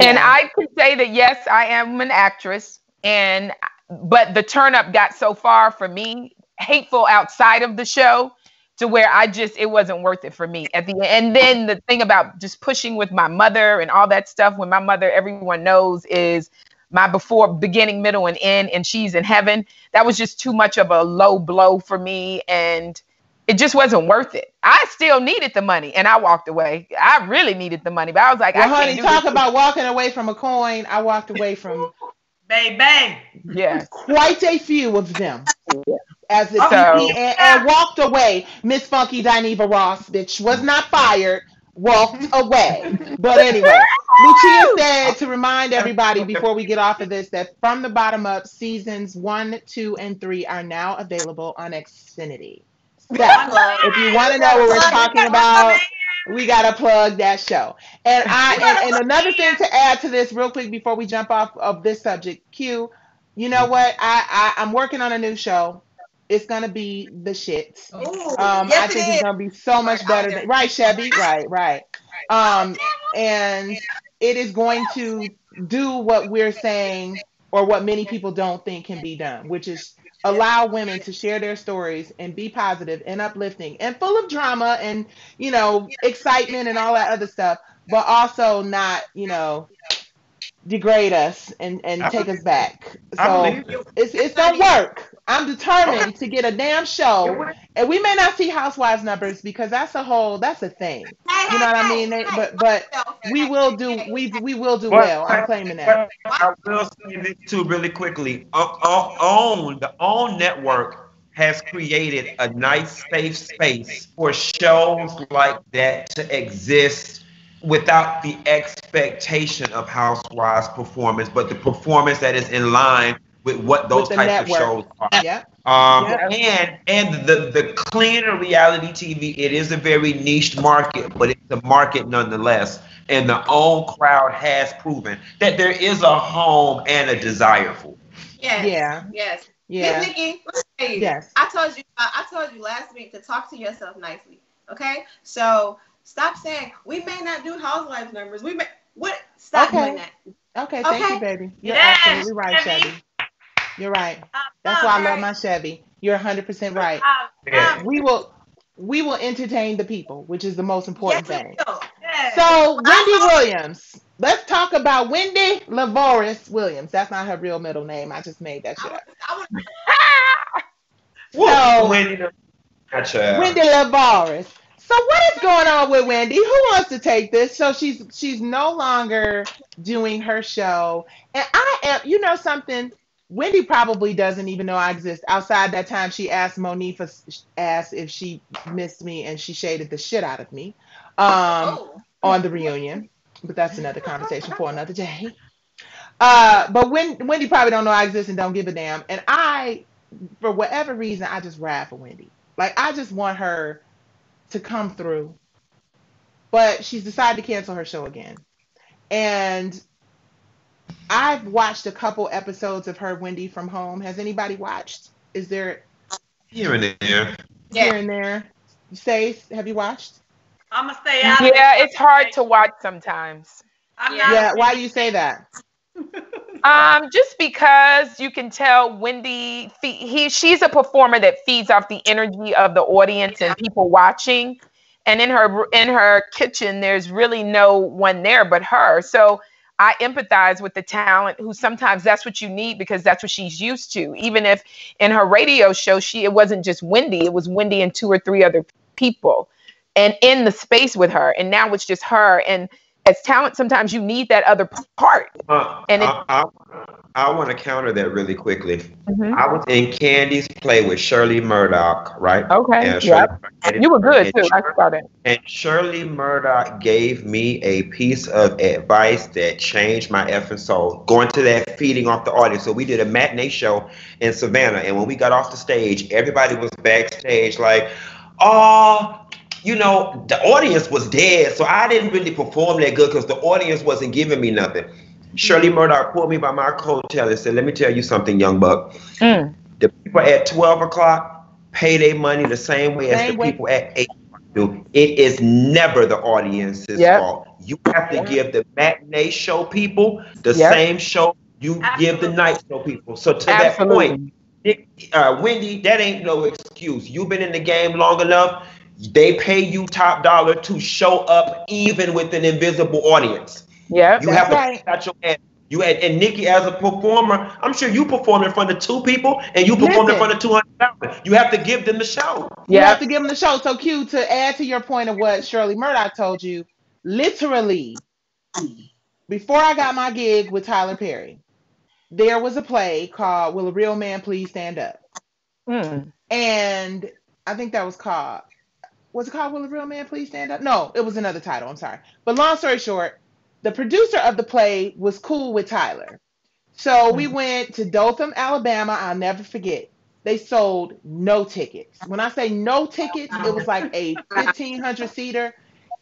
And. I could say that yes, I am an actress, and but the turn up got so far for me, hateful outside of the show, to where I just it wasn't worth it for me at the end. And then the thing about just pushing with my mother and all that stuff, when my mother, everyone knows, is my before beginning, middle, and end, and she's in heaven. That was just too much of a low blow for me, and it just wasn't worth it. I still needed the money, and I walked away. I really needed the money, but I was like, I well, can't honey, talk about walking away from a coin. I walked away from Bang, bang. Yes. quite a few of them. As the So- TV and, and walked away. Miss Funky Dineva Ross, bitch, was not fired, walked away. But anyway, Lucia said to remind everybody before we get off of this that from the bottom up, seasons one, two, and three are now available on Xfinity. So if you want to know what we're talking about, we gotta plug that show. And I and, and another thing to add to this real quick before we jump off of this subject, Q, you know what? I, I I'm working on a new show. It's gonna be the shit. Ooh, Um, yes, I it think it's gonna be so much better than right, Chevy. Right, right. Um, and it is going to do what we're saying or what many people don't think can be done, which is allow women to share their stories and be positive and uplifting and full of drama and you know excitement and all that other stuff, but also not you know degrade us and and I take us back. So it's it's gonna work. I'm determined to get a damn show, and we may not see housewives numbers because that's a whole that's a thing. You know what I mean? They- but but we will do we we will do well. I'm claiming that. I will say this too, really quickly. O- o- OWN, the OWN network has created a nice, safe space for shows like that to exist without the expectation of Housewives performance, but the performance that is in line with what those the types network. of shows are. Yep. Um, Yeah. and and the the cleaner reality TV, it is a very niche market, but it's a market nonetheless. And the own crowd has proven that there is a home and a desire for. it. Yes. Yeah. Yes. Yeah. Miss Nikki, let me tell you. Yes. I told you. I I told you last week to talk to yourself nicely. Okay, so stop saying we may not do housewives numbers. We may what? Stop Okay. doing that. Okay, okay, thank you, baby. You're Yes, absolutely right, Chevy. Chevy. You're right. Um, That's why I love my Chevy. You're 100% um, right. I Yeah. love We will we will entertain the people, which is the most important Yes, thing. will. So Wendy Williams. Let's talk about Wendy Lavoris Williams. That's not her real middle name. I just made that shit up. I want Whoa, So- Wendy, Gotcha. Wendy Lavoris. So what is going on with Wendy? Who wants to take this? So she's she's no longer doing her show, and I am. You know something? Wendy probably doesn't even know I exist. Outside that time, she asked Monifa asked if she missed me, and she shaded the shit out of me um, oh. on the reunion. But that's another conversation for another day. Uh, but when Wendy probably don't know I exist and don't give a damn, and I, for whatever reason, I just ride for Wendy. Like I just want her to come through. But she's decided to cancel her show again. And I've watched a couple episodes of her Wendy from home. Has anybody watched? Is there Here and there. Yeah. here and there? Say, have you watched? I'm gonna stay out. of yeah, it's hard to watch sometimes. I'm Yeah. Yeah, why do you say that? Um, just because you can tell Wendy, he she's a performer that feeds off the energy of the audience and people watching. And in her in her kitchen, there's really no one there but her. So I empathize with the talent who sometimes that's what you need because that's what she's used to. Even if in her radio show, she it wasn't just Wendy, it was Wendy and two or three other people, and in the space with her. And now it's just her. And as talent, sometimes you need that other part. Uh, And it- I, I, I want to counter that really quickly. Mhm. I was in Kandi's play with Shirley Murdock, right? Okay. And. Shirley- You were good and too. I saw that. And Shirley Murdock gave me a piece of advice that changed my effing soul. Going to that feeding off the audience. So we did a matinee show in Savannah, and when we got off the stage, everybody was backstage like, "Oh, you know, the audience was dead, so I didn't really perform that good because the audience wasn't giving me nothing." Shirley Murdock pulled me by my coattail and said, "Let me tell you something, young buck. Mm. The people at 12 o'clock pay their money the same way as the way. people at 8 o'clock do. It is never the audience's Yep. fault. You have to Yep. give the matinee show people the Yep. same show you give the night show people. So to that point, Nick, uh, Wendy, that ain't no excuse. You've been in the game long enough. They pay you top dollar to show up even with an invisible audience. Yep. You have to right. put out your ass. You had, and Nikki as a performer, I'm sure you perform in front of two people and you perform in front of 200,000. You have to give them the show. You have to give them the show. So, Q, to add to your point of what Shirley Murdock told you, literally, before I got my gig with Tyler Perry, there was a play called Will a Real Man Please Stand Up? Mm. And I think that was called, was it called Will a Real Man Please Stand Up? No, it was another title. I'm sorry. But long story short, the producer of the play was cool with Tyler. So we went to Dothan, Alabama. I'll never forget. They sold no tickets. When I say no tickets, it was like a 1500 seater.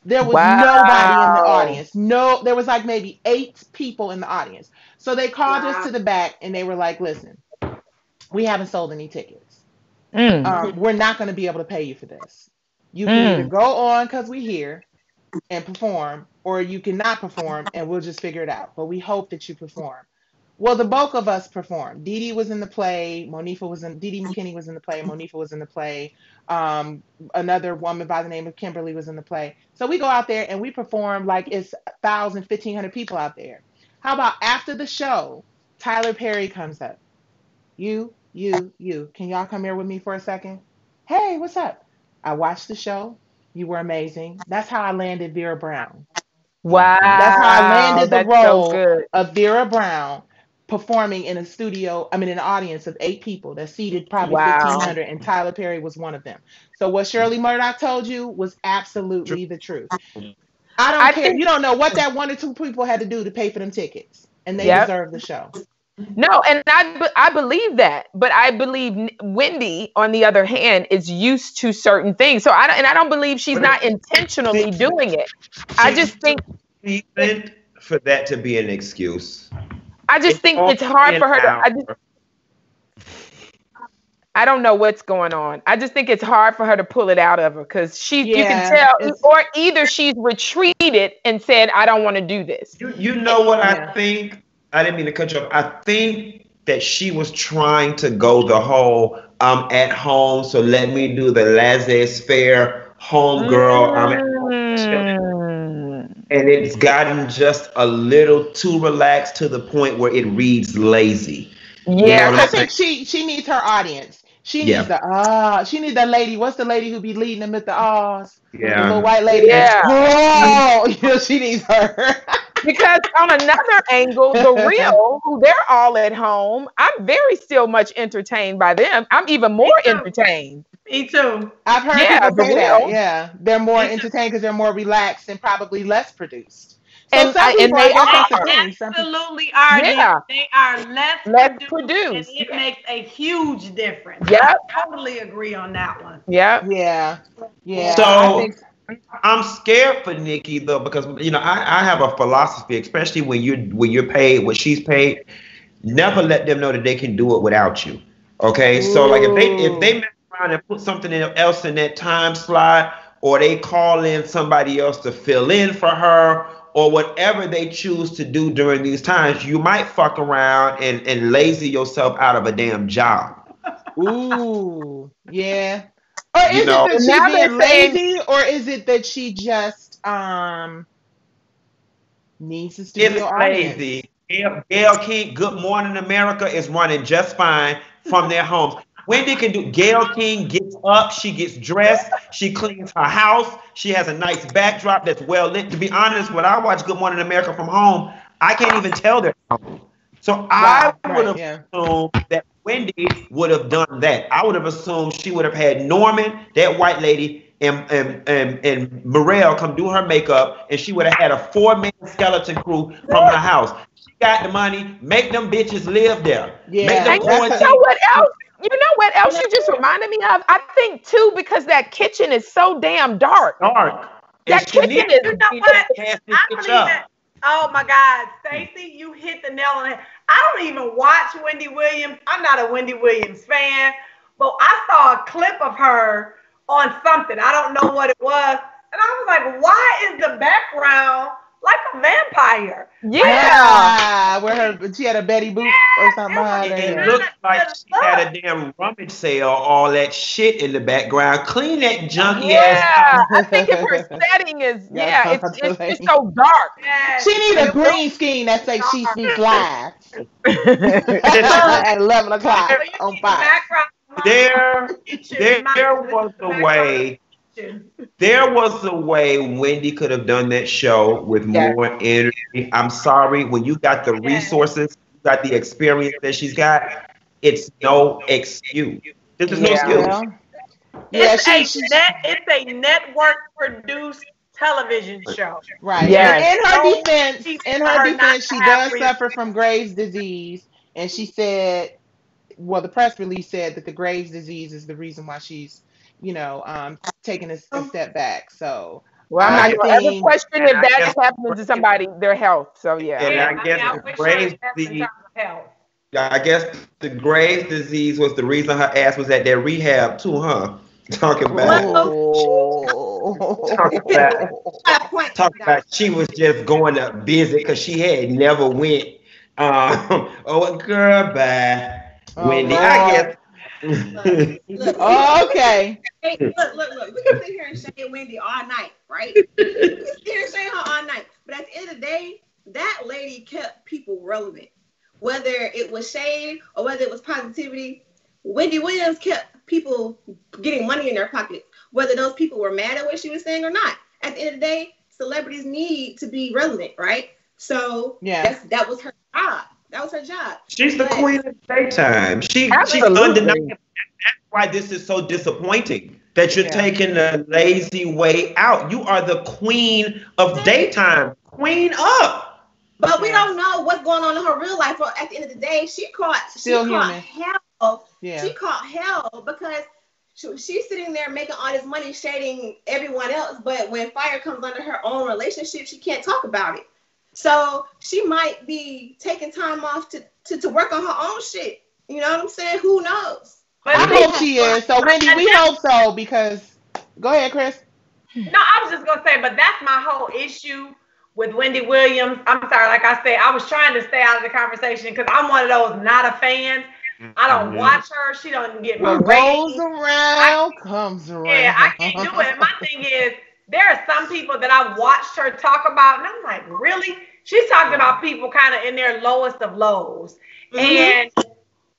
There was Wow. nobody in the audience. No, there was like maybe eight people in the audience. So they called us to the back and they were like, listen, we haven't sold any tickets. Mm. Um, we're not going to be able to pay you for this. You can Mm. either go on because we're here and perform, or you cannot perform and we'll just figure it out. But we hope that you perform. Well, the bulk of us performed. Dee Dee was in the play. Monifa was in. Dee Dee McKinney was in the play. Monifa was in the play. Um, another woman by the name of Kimberly was in the play. So we go out there and we perform like it's 1,000, 1,500 people out there. How about after the show, Tyler Perry comes up. You, you, you. Can y'all come here with me for a second? Hey, what's up? I watched the show. You were amazing. That's how I landed Vera Brown. Wow. That's how I landed the role. So. Of Vera Brown performing in a studio, I mean, an audience of eight people that seated probably Wow. 1,500, and Tyler Perry was one of them. So what Shirley Murdock told you was absolutely the truth. I don't I care. think- you don't know what that one or two people had to do to pay for them tickets, and they Yep. deserve the show. No, and I I believe that, but I believe Wendy, on the other hand, is used to certain things. So I don't, and I don't believe she's not intentionally doing it. I just think Even for that to be an excuse. I just think it's hard for her to. I just I don't know what's going on. I just think it's hard for her to pull it out of her because she yeah, you can tell or either she's retreated and said, I don't want to do this. You, you know what Yeah. I think? I didn't mean to cut you off. I think that she was trying to go the whole I'm at home, so let me do the laissez-faire home girl. I'm. Mm. And it's gotten just a little too relaxed to the point where it reads lazy. Yeah, know I think she she needs her audience. She Yeah. needs the ah. she needs the lady. What's the lady who be leading them with the ahs? The little white lady. Yeah. Oh, you know, she needs her. because on another angle, the real, who they're all at home, I'm very still much entertained by them. I'm even more Me entertained. Me too. I've heard Yeah, people the say that. Yeah, they're more Me entertained because they're more relaxed and probably less produced. So And some I- and they I guess that's the are. thing. Some people- Absolutely are. Yeah. They are less, Less produced, produced. And it makes a huge difference. Yep. I totally agree on that one. Yeah. yeah, yeah. So- I think I'm scared for Nikki though because you know I, I have a philosophy, especially when you're when you're paid what she's paid. Never let them know that they can do it without you. Okay, so like if they if they mess around and put something else in that time slot, or they call in somebody else to fill in for her, or whatever they choose to do during these times, you might fuck around and and lazy yourself out of a damn job. Ooh, yeah. Or You is know- it that Now she's being lazy, or is it that she just um needs a studio It's audience? lazy. Gail, Gayle King, Good Morning America is running just fine from their homes. Wendy can do. Gayle King gets up, she gets dressed, she cleans her house, she has a nice backdrop that's well lit. To be honest, when I watch Good Morning America from home, I can't even tell they're home. So I Right, would have yeah. that Wendy would have done that. I would have assumed she would have had Norman, that white lady, and and and, and Morel come do her makeup, and she would have had a four-man skeleton crew from her house. She got the money, make them bitches live there. Yeah, make them And you know what else? You know what else you just reminded me of? I think too because that kitchen is so damn dark. dark. That kitchen needs is- You know to what? cast this I believe up. that. Oh my God, Stacey, you hit the nail on the head. I don't even watch Wendy Williams. I'm not a Wendy Williams fan, but I saw a clip of her on something. I don't know what it was. And I was like, why is the background like a vampire? Yeah. Where her she had a Betty Boop or something it behind was- It her. looks like she had a damn rummage sale, all that shit in the background. Clean that junky ass. Yeah. I think if her setting is Yeah, yeah, it's, it's totally. so dark. Yes. She need a green screen that say she speaks live at eleven o'clock on see the Fox. background There, there, there was a way. Kitchen. There was a way Wendy could have done that show with Yeah. more energy. I'm sorry, when you got the resources, you got the experience that she's got, it's no excuse. This is no excuse. Yeah, it's, she, a she, net, it's a network produced television show. right. Yes. And in her defense, she- in her her defense, she have does suffer from Graves' disease, and she said, well, the press release said that the Graves' disease is the reason why she's, you know, um, taking a, a step back. So, Well, I'm not gonna ever question if And I that's happening to somebody, their health. So yeah. And Yeah, I guess mean, the wish her Graves' the best in disease- terms. I guess the Graves' disease was the reason her ass was at that rehab too, huh? Talking about oh. Talk about- Got talking about she was just going to visit because she had never went. Um, oh, girl, bye. Oh, Wendy, Lord. I guess. Look, Oh, okay. look, look, look. We can sit here and shade Wendy all night, right? we can sit here and shade her all night. But at the end of the day, that lady kept people relevant. Whether it was shade or whether it was positivity, Wendy Williams kept people getting money in their pockets, whether those people were mad at what she was saying or not. At the end of the day, celebrities need to be relevant, right? So Yeah. that was her job. That was her job. She's the But- queen of daytime. She, she's Absolutely. undeniable. That's why this is so disappointing that you're Yeah. taking the lazy way out. You are the queen of daytime. Queen up. But we don't know what's going on in her real life. But at the end of the day, she caught Still she caught hell. Yeah. She caught hell because she, she's sitting there making all this money shading everyone else. But when fire comes under her own relationship, she can't talk about it. So she might be taking time off to, to, to work on her own shit. You know what I'm saying? Who knows? But I hope she is. So Wendy, we hope so because go ahead, Chris. No, I was just gonna say, but that's my whole issue with Wendy Williams. I'm sorry, like I said, I was trying to stay out of the conversation because I'm one of those not a fan. I don't Mhm. watch her. She don't get my What goes ratings. around comes around. Yeah, I can't do it. My thing is, there are some people that I've watched her talk about, and I'm like, really? She's talking about people kind of in their lowest of lows, mm-hmm. and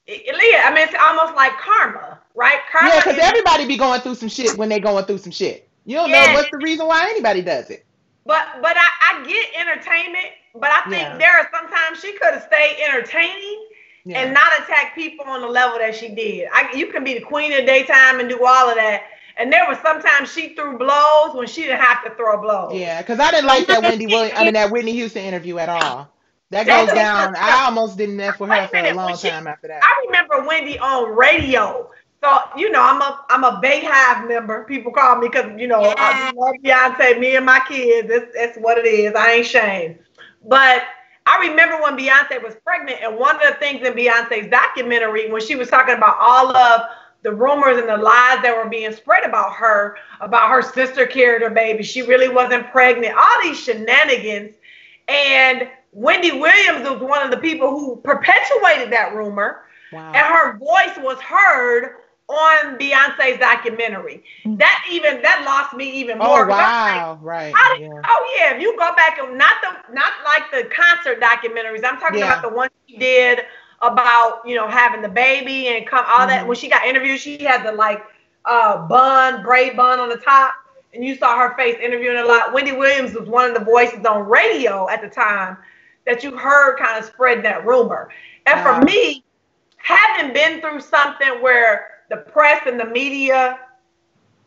it- Leah, I mean, it's almost like karma, right? Karma. Yeah, because is- everybody be going through some shit when they going through some shit. You don't Yeah. know what's the reason why anybody does it. But but I, I get entertainment, but I think Yeah. there are sometimes she could have stayed entertaining Yeah. and not attack people on the level that she did. I, you can be the queen of daytime and do all of that. And there was sometimes she threw blows when she didn't have to throw blows. Yeah, because I didn't like that Wendy Williams. I mean that Whitney Houston interview at all. That goes down. I almost didn't mess with her for a long she- time after that. I remember Wendy on radio. So you know, I'm a I'm a BeyHive member. People call me because you know I love Beyonce. Me and my kids. It's it's what it is. I ain't ashamed. But I remember when Beyonce was pregnant, and one of the things in Beyonce's documentary when she was talking about all of the rumors and the lies that were being spread about her, about her sister carried her baby, she really wasn't pregnant, all these shenanigans, and Wendy Williams was one of the people who perpetuated that rumor Wow. and her voice was heard on Beyonce's documentary. Mm. That even that lost me even more. Oh more. 'cause I'm like, wow, right. do- Yeah. Oh yeah, if you go back and not the not like the concert documentaries. I'm talking Yeah. about the one she did about you know having the baby and come all that. Mhm. When she got interviewed, she had the like uh bun braid bun on the top, and you saw her face interviewing a lot. Wendy Williams was one of the voices on radio at the time that you heard kind of spread that rumor. And Wow. for me, having been through something where the press and the media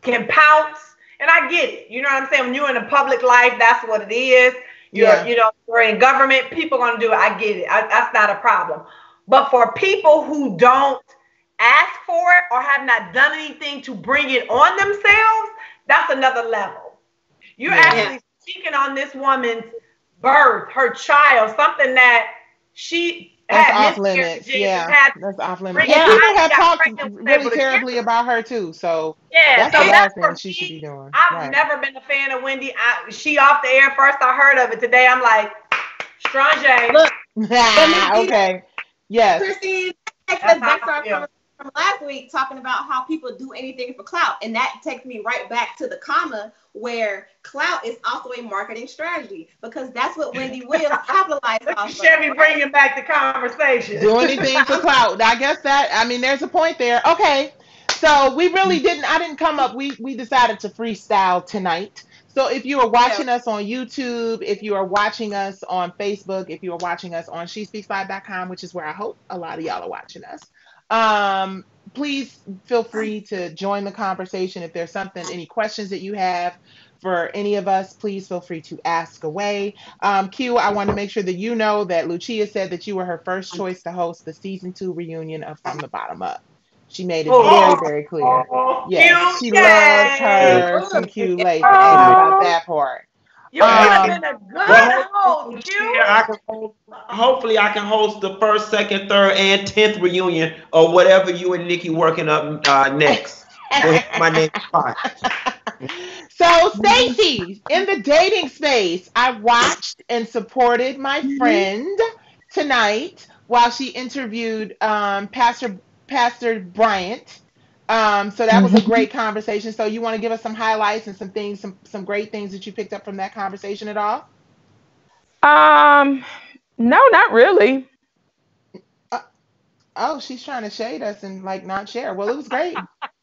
can pounce, and I get it. You know what I'm saying? When you're in the public life, that's what it is. You're, Yeah. you know, we're in government, people gonna do it. I get it. I, that's not a problem. But for people who don't ask for it or have not done anything to bring it on themselves, that's another level. You're Yeah. actually speaking on this woman's birth, her child, something that she That's had off limits. Yeah, that's off limits. Yeah, people have talked pregnant, was able really terribly about her too. So yeah, that's so the that's last thing for she should be doing. I've Right. never been a fan of Wendy. I, she off the air first. I heard of it today. I'm like, Strange. Look, okay. Yes. Christine takes That's us how our feel. from last week talking about how people do anything for clout. And that takes me right back to the comma where clout is also a marketing strategy because that's what Wendy Williams capitalized Look at Chevy of. bringing back the conversation. do anything for clout. I guess that I mean there's a point there. Okay. So we really didn't I didn't come up we we decided to freestyle tonight. So if you are watching us on YouTube, if you are watching us on Facebook, if you are watching us on shespeakslive.com, which is where I hope a lot of y'all are watching us, um, please feel free to join the conversation. If there's something, any questions that you have for any of us, please feel free to ask away. Um, Q, I want to make sure that you know that Lucia said that you were her first choice to host the season two reunion of From the Bottom Up. She made it Oh. very, very clear. Oh, Yes, cute she loves her some Q Latham. Oh. Ain't about that part. You would have Um, been a good Well, host, Q. Yeah, I can host, hopefully I can host the first, second, third, and tenth reunion or whatever you and Nikki working up uh, next. My name is fine. So, Stacy, in the dating space, I watched and supported my friend tonight while she interviewed um, Pastor Pastor Bryant. Um, so that was a great conversation. So, you want to give us some highlights and some things, some some great things that you picked up from that conversation at all? Um, no, not really. Oh, she's trying to shade us and like not share. Well, it was great.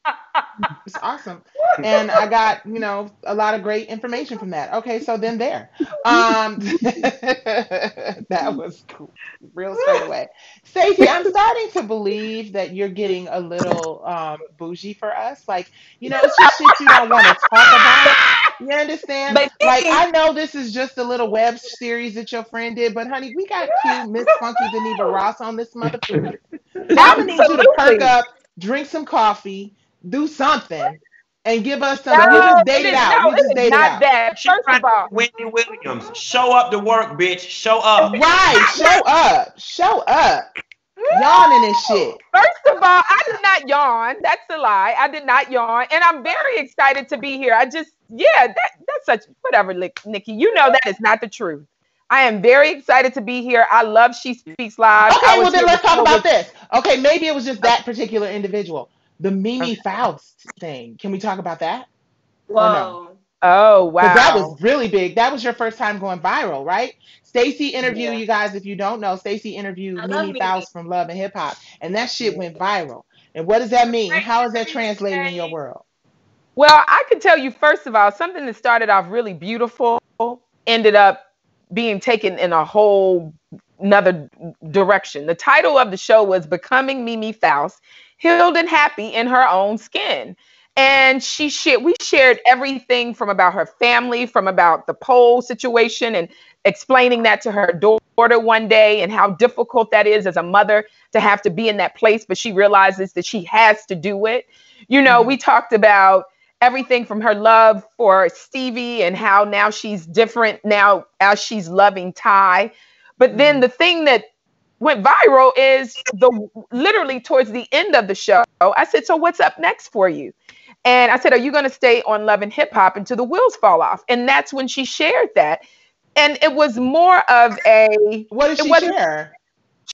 It's awesome. And I got, you know, a lot of great information from that. Okay, so then there. Um that was cool. real straight away. Stacey, I'm starting to believe that you're getting a little um bougie for us. Like, you know, it's just shit you don't want to talk about. You understand? But like I know this is just a little web series that your friend did, but honey, we got cute Miss Funky Dineva Ross on this motherfucker. I'm gonna need you to perk up, drink some coffee, do something, and give us some. you No, just date it it is- out. no, You just is date it not out. that. She First of all, Wendy Williams. Show up to work, bitch. Show up. Right. Show up. Show up. yawning and shit. First of all, I did not yawn. That's a lie. I did not yawn, and I'm very excited to be here. I just, yeah, that that's such whatever, Nikki. You know that is not the truth. I am very excited to be here. I love She Speaks Live. Okay, well then let's talk about this. Okay, maybe it was just that particular individual. The Mimi Faust thing. Can we talk about that? Whoa. No? Oh wow. That was really big. That was your first time going viral, right? Stacy interviewed yeah. you guys. If you don't know, Stacy interviewed Mimi Faust from Love and Hip Hop, and that shit went viral. And what does that mean? How is that translated in your world? Well, I can tell you first of all, something that started off really beautiful ended up being taken in a whole another direction. The title of the show was Becoming Mimi Faust, Healed and Happy in Her Own Skin and she shared we shared everything from about her family from about the pole situation and explaining that to her daughter one day and how difficult that is as a mother to have to be in that place but she realizes that she has to do it you know mm-hmm. we talked about everything from her love for stevie and how now she's different now as she's loving ty but mm-hmm. then the thing that went viral is the literally towards the end of the show i said so what's up next for you and I said, Are you going to stay on Love and Hip Hop until the wheels fall off? And that's when she shared that. And it was more of a. What did she share?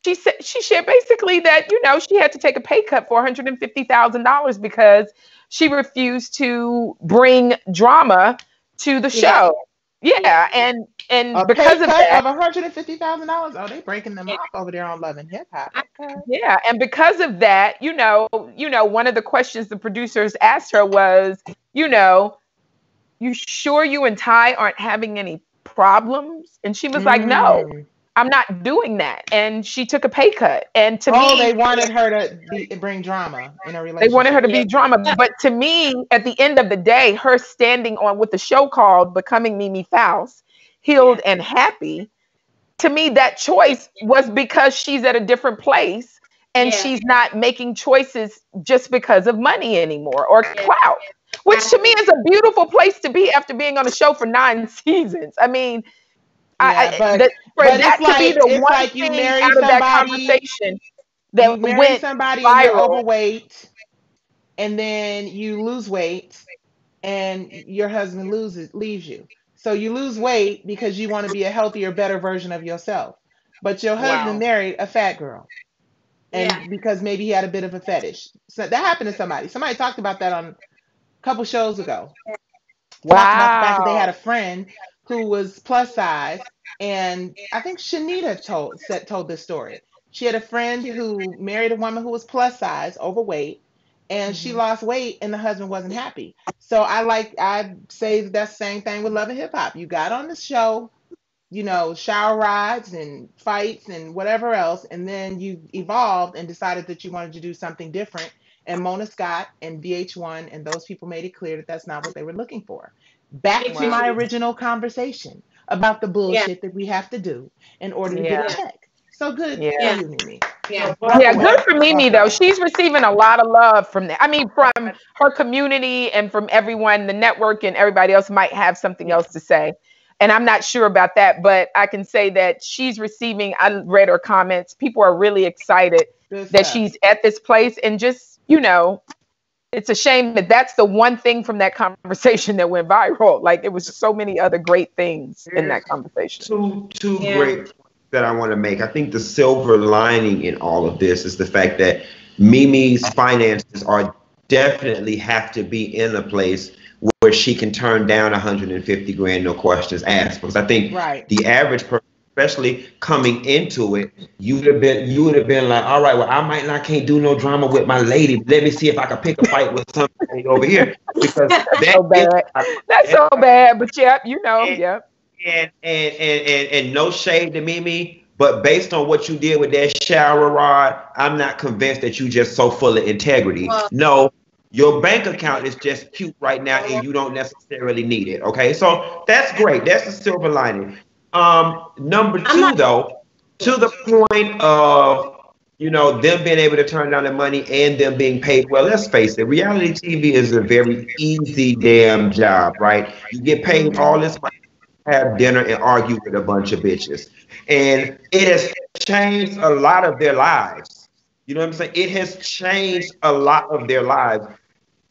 She said she shared basically that you know she had to take a pay cut for one hundred and fifty thousand dollars because she refused to bring drama to the show. Yeah, and and a because of that, of one hundred and fifty thousand dollars. Oh, they breaking them off over there on Love and Hip Hop. Okay. Yeah, and because of that, you know, you know, one of the questions the producers asked her was, you know, you sure you and Ty aren't having any problems? And she was mm. like, no. I'm not doing that. And she took a pay cut. And to oh, me, oh, they wanted her to be, bring drama in a relationship. They wanted her to be drama. But to me, at the end of the day, her standing on with the show called Becoming Mimi Faust, healed and happy, to me, that choice was because she's at a different place and yeah. she's not making choices just because of money anymore or clout, which to me is a beautiful place to be after being on a show for nine seasons. I mean, yeah, I, but, the, for that to like, be the one like thing out of that conversation that you went somebody viral. and you're overweight, and then you lose weight, and your husband loses leaves you. So you lose weight because you want to be a healthier, better version of yourself. But your husband wow. married a fat girl. And yeah. because maybe he had a bit of a fetish. So that happened to somebody. Somebody talked about that on a couple shows ago. Wow. Talked about the fact that they had a friend who was plus size. And I think Shanita told said, told this story. She had a friend who married a woman who was plus size, overweight, and mm-hmm. she lost weight and the husband wasn't happy. So I like I say that same thing with Love and Hip Hop. You got on the show, you know, shower rides and fights and whatever else, and then you evolved and decided that you wanted to do something different. And Mona Scott and VH1 and those people made it clear that that's not what they were looking for. Back to my original conversation about the bullshit yeah. that we have to do in order to yeah. get a check. So good yeah. for you, Mimi. Yeah. yeah, good for Mimi though. She's receiving a lot of love from that. I mean, from her community and from everyone, the network and everybody else might have something else to say. And I'm not sure about that, but I can say that she's receiving. I read her comments. People are really excited that she's at this place, and just you know, it's a shame that that's the one thing from that conversation that went viral. Like there was so many other great things in that conversation. Two two yeah. great that I want to make. I think the silver lining in all of this is the fact that Mimi's finances are definitely have to be in a place where she can turn down 150 grand, no questions asked. Because I think right. the average person, especially coming into it, you would have been you would have been like, all right, well, I might not can't do no drama with my lady. Let me see if I can pick a fight with somebody over here because that's so bad. That's so bad. But yep, you know, and, yep and, and and and and no shade to Mimi, but based on what you did with that shower rod, I'm not convinced that you just so full of integrity. Well, no, your bank account is just cute right now, and you don't necessarily need it. Okay, so that's great. That's the silver lining. Um, number two, not- though, to the point of you know them being able to turn down the money and them being paid well. Let's face it, reality TV is a very easy damn job, right? You get paid all this money have dinner and argue with a bunch of bitches. And it has changed a lot of their lives. You know what I'm saying? It has changed a lot of their lives.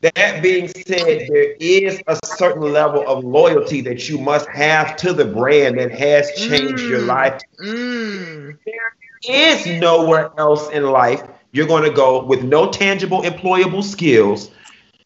That being said, there is a certain level of loyalty that you must have to the brand that has changed your Mm. life. Mm. There is nowhere else in life you're going to go with no tangible employable skills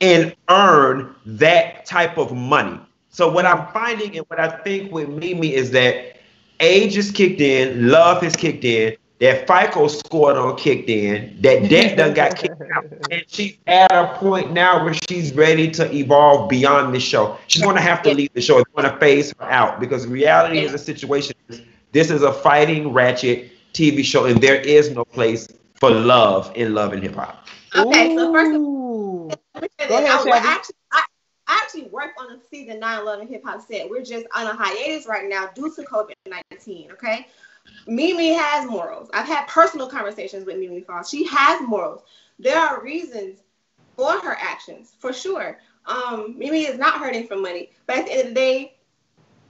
and earn that type of money. So what I'm finding and what I think with Mimi is that age has kicked in, love has kicked in, that FICO score done kicked in, that debt done got kicked out, and she's at a point now where she's ready to evolve beyond the show. She's going to have to leave the show. It's going to phase her out because reality is a situation. This is a fighting ratchet TV show, and there is no place for love in love and hip hop. Okay, so first of Ooh. Let me say Go ahead, I, actually, I, I actually worked on a season nine Love and Hip Hop set. We're just on a hiatus right now due to COVID nineteen. Okay, Mimi has morals. I've had personal conversations with Mimi Faust. She has morals. There are reasons for her actions, for sure. Um, Mimi is not hurting for money, but at the end of the day,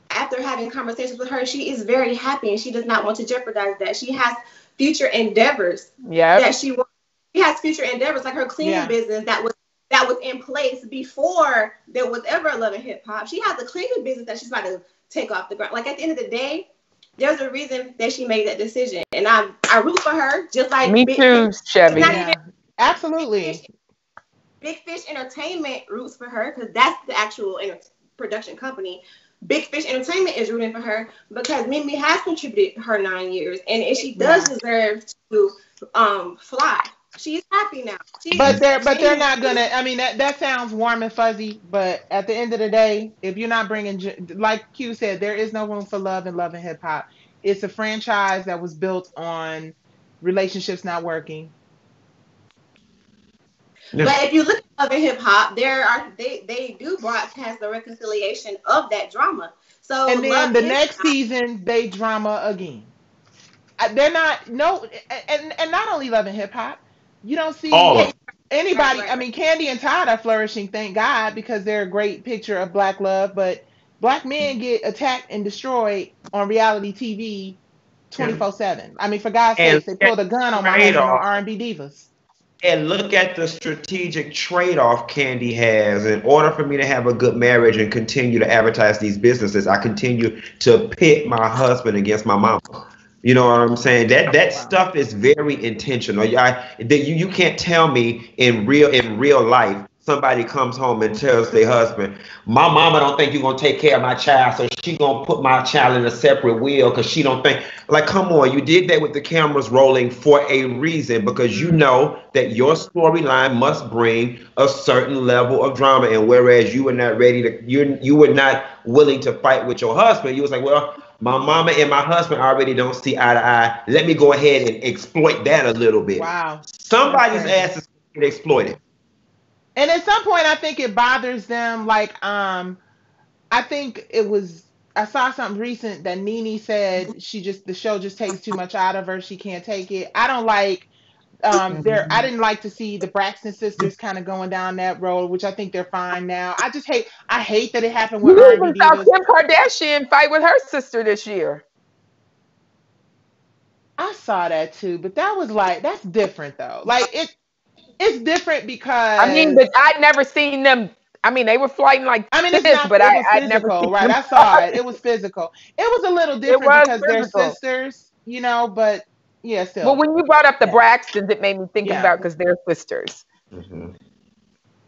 after having conversations with her, she is very happy and she does not want to jeopardize that. She has future endeavors Yep. that she wants. She has future endeavors, like her cleaning Yeah. business that was that was in place before there was ever a love and hip hop. She has a cleaning business that she's about to take off the ground. Like at the end of the day, there's a reason that she made that decision, and I I root for her. Just like Me Big- too, Chevy. Yeah. even- Absolutely. Big Fish Entertainment roots for her because that's the actual enter- production company. Big Fish Entertainment is rooting for her because Mimi has contributed her nine years, and if she does deserve to um, fly, she's happy now. She But they're but they're not gonna. I mean that that sounds warm and fuzzy, but at the end of the day, if you're not bringing, like Q said, there is no room for love and love and hip hop. It's a franchise that was built on relationships not working. But if you look at Love and Hip Hop, there are they they do broadcast the reconciliation of that drama. So and then Love the is- next season they drama again. They're not no, and and not only love and hip hop. You don't see All anybody. I mean, Kandi and Todd are flourishing, thank God, because they're a great picture of black love. But black men mm-hmm. get attacked and destroyed on reality TV, twenty four seven. I mean, for God's sakes, they pulled a gun on my husband on R and B divas. And look at the strategic trade-off Kandi has. In order for me to have a good marriage and continue to advertise these businesses, I continue to pit my husband against my mama. You know what I'm saying? That that stuff is very intentional. I, that you you can't tell me in real in real life somebody comes home and tells their husband, "My mama don't think you're gonna take care of my child, so she gonna put my child in a separate wheel because she don't think." Like, come on, you did that with the cameras rolling for a reason because you know that your storyline must bring a certain level of drama, and whereas you were not ready to, you you were not willing to fight with your husband, you was like, "Well." My mama and my husband already don't see eye to eye. Let me go ahead and exploit that a little bit. Wow. Somebody's Okay. ass is gonna get exploited. And at some point, I think it bothers them. Like, um, I think it was. I saw something recent that Nene said she just the show just takes too much out of her. She can't take it. I don't like. Um, there. I didn't like to see the Braxton sisters kind of going down that road, which I think they're fine now. I just hate. I hate that it happened with saw. Kim Kardashian fight with her sister this year. I saw that too, but that was like that's different though. Like it, it's different because I mean, but I'd never seen them. I mean, they were fighting like I mean, it's this, not, but it I, was physical, right? I saw it. It was physical. It was a little different because physical. they're sisters, you know. But yeah, still. Well, when you brought up the Yeah. Braxtons, it made me think Yeah. about because they're sisters. Mm-hmm.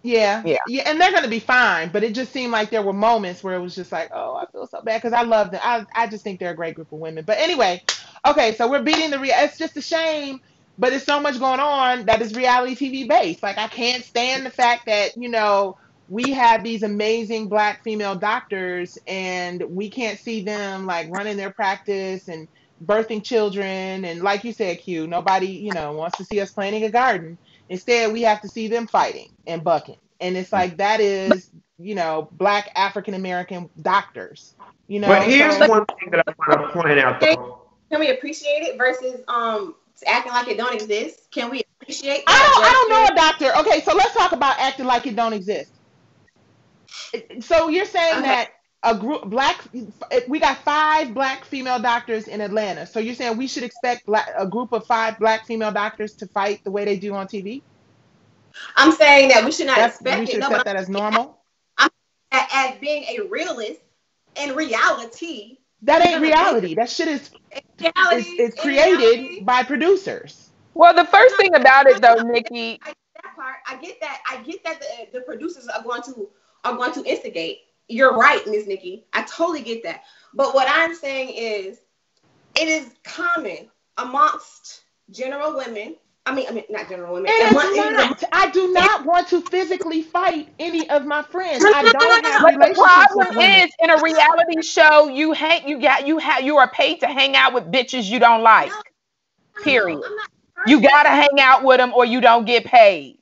yeah, Yeah. yeah, and they're gonna be fine. But it just seemed like there were moments where it was just like, oh, I feel so bad because I love them. I, I just think they're a great group of women. But anyway, okay, so we're beating the. Re- it's just a shame. But it's so much going on that is reality TV based. Like I can't stand the fact that you know we have these amazing black female doctors and we can't see them like running their practice and birthing children and like you said q nobody you know wants to see us planting a garden instead we have to see them fighting and bucking and it's like that is you know black african american doctors you know But here's so- one thing that I want to point out though. Can we appreciate it versus um acting like it don't exist? Can we appreciate? I don't, I don't know a doctor. Okay, so let's talk about acting like it don't exist. So you're saying Okay. that a group black. We got five black female doctors in Atlanta. So you're saying we should expect black, a group of five black female doctors to fight the way they do on TV? I'm saying that we should not That's, expect we it. should No, accept but that as normal. as, as being a realist in reality, That ain't reality. That shit is in reality is, is created reality, by producers. Well, the first thing about it though, Nikki, I get that part. I get that. I get that the, the producers are going to are going to instigate. You're right, Miss Nicci. I totally get that. But what I'm saying is, it is common amongst general women. I mean, I mean, not general women. It among- is it is not. I do not want to physically fight any of my friends. I no, no, don't no, have no. but the relationships with problem women. is in a reality show, you hang, you got, you have, you are paid to hang out with bitches you don't like. No, Period. I'm You gotta hang out with them or you don't get paid.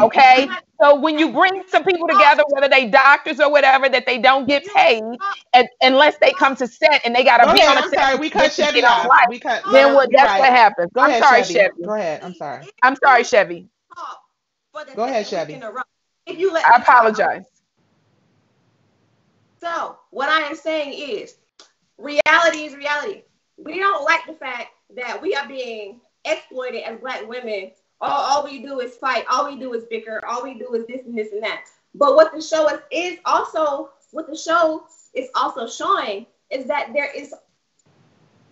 Okay. So when you bring some people together, whether they doctors or whatever, that they don't get paid and, unless they come to set and they gotta Go be ahead. on a I'm set. sorry. We cut Chevy they off. like, We cut. Then what? That's right. what happens. Go I'm ahead, sorry, Chevy. Chevy. Go ahead. I'm sorry. I'm sorry, Chevy. Go ahead, Chevy. week in a row. If you let I apologize. So what I am saying is, reality is reality. We don't like the fact that we are being exploited as black women. All, all we do is fight. All we do is bicker. All we do is this and this and that. But what the show is, is also what the show is also showing is that there is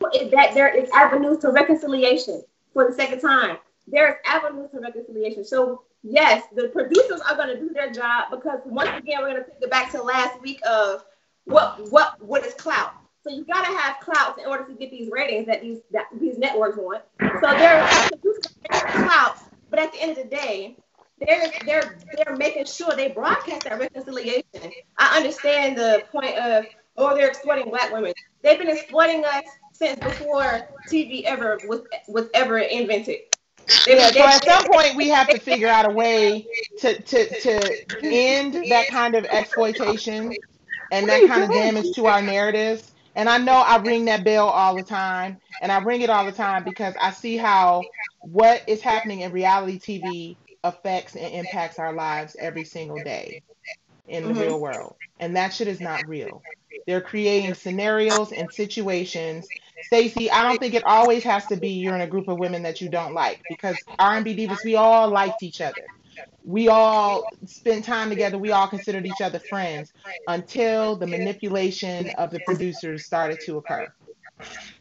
that there is avenues to reconciliation for the second time. There is avenues to reconciliation. So yes, the producers are going to do their job because once again, we're going to take it back to last week of what what what is clout. So you got to have clout in order to get these ratings that these that these networks want. So they're producers are making clout, but at the end of the day, they're they're they're making sure they broadcast that reconciliation. I understand the point of oh they're exploiting black women. They've been exploiting us since before TV ever was was ever invented. They- Yeah, they- so at some point we have to figure out a way to to to end that kind of exploitation and that kind of damage to our narratives. And I know I ring that bell all the time, and I ring it all the time because I see how what is happening in reality TV affects and impacts our lives every single day in the Mhm. real world. And that shit is not real. They're creating scenarios and situations. Stacey, I don't think it always has to be you're in a group of women that you don't like because R&B divas, we all liked each other. We all spent time together. We all considered each other friends until the manipulation of the producers started to occur.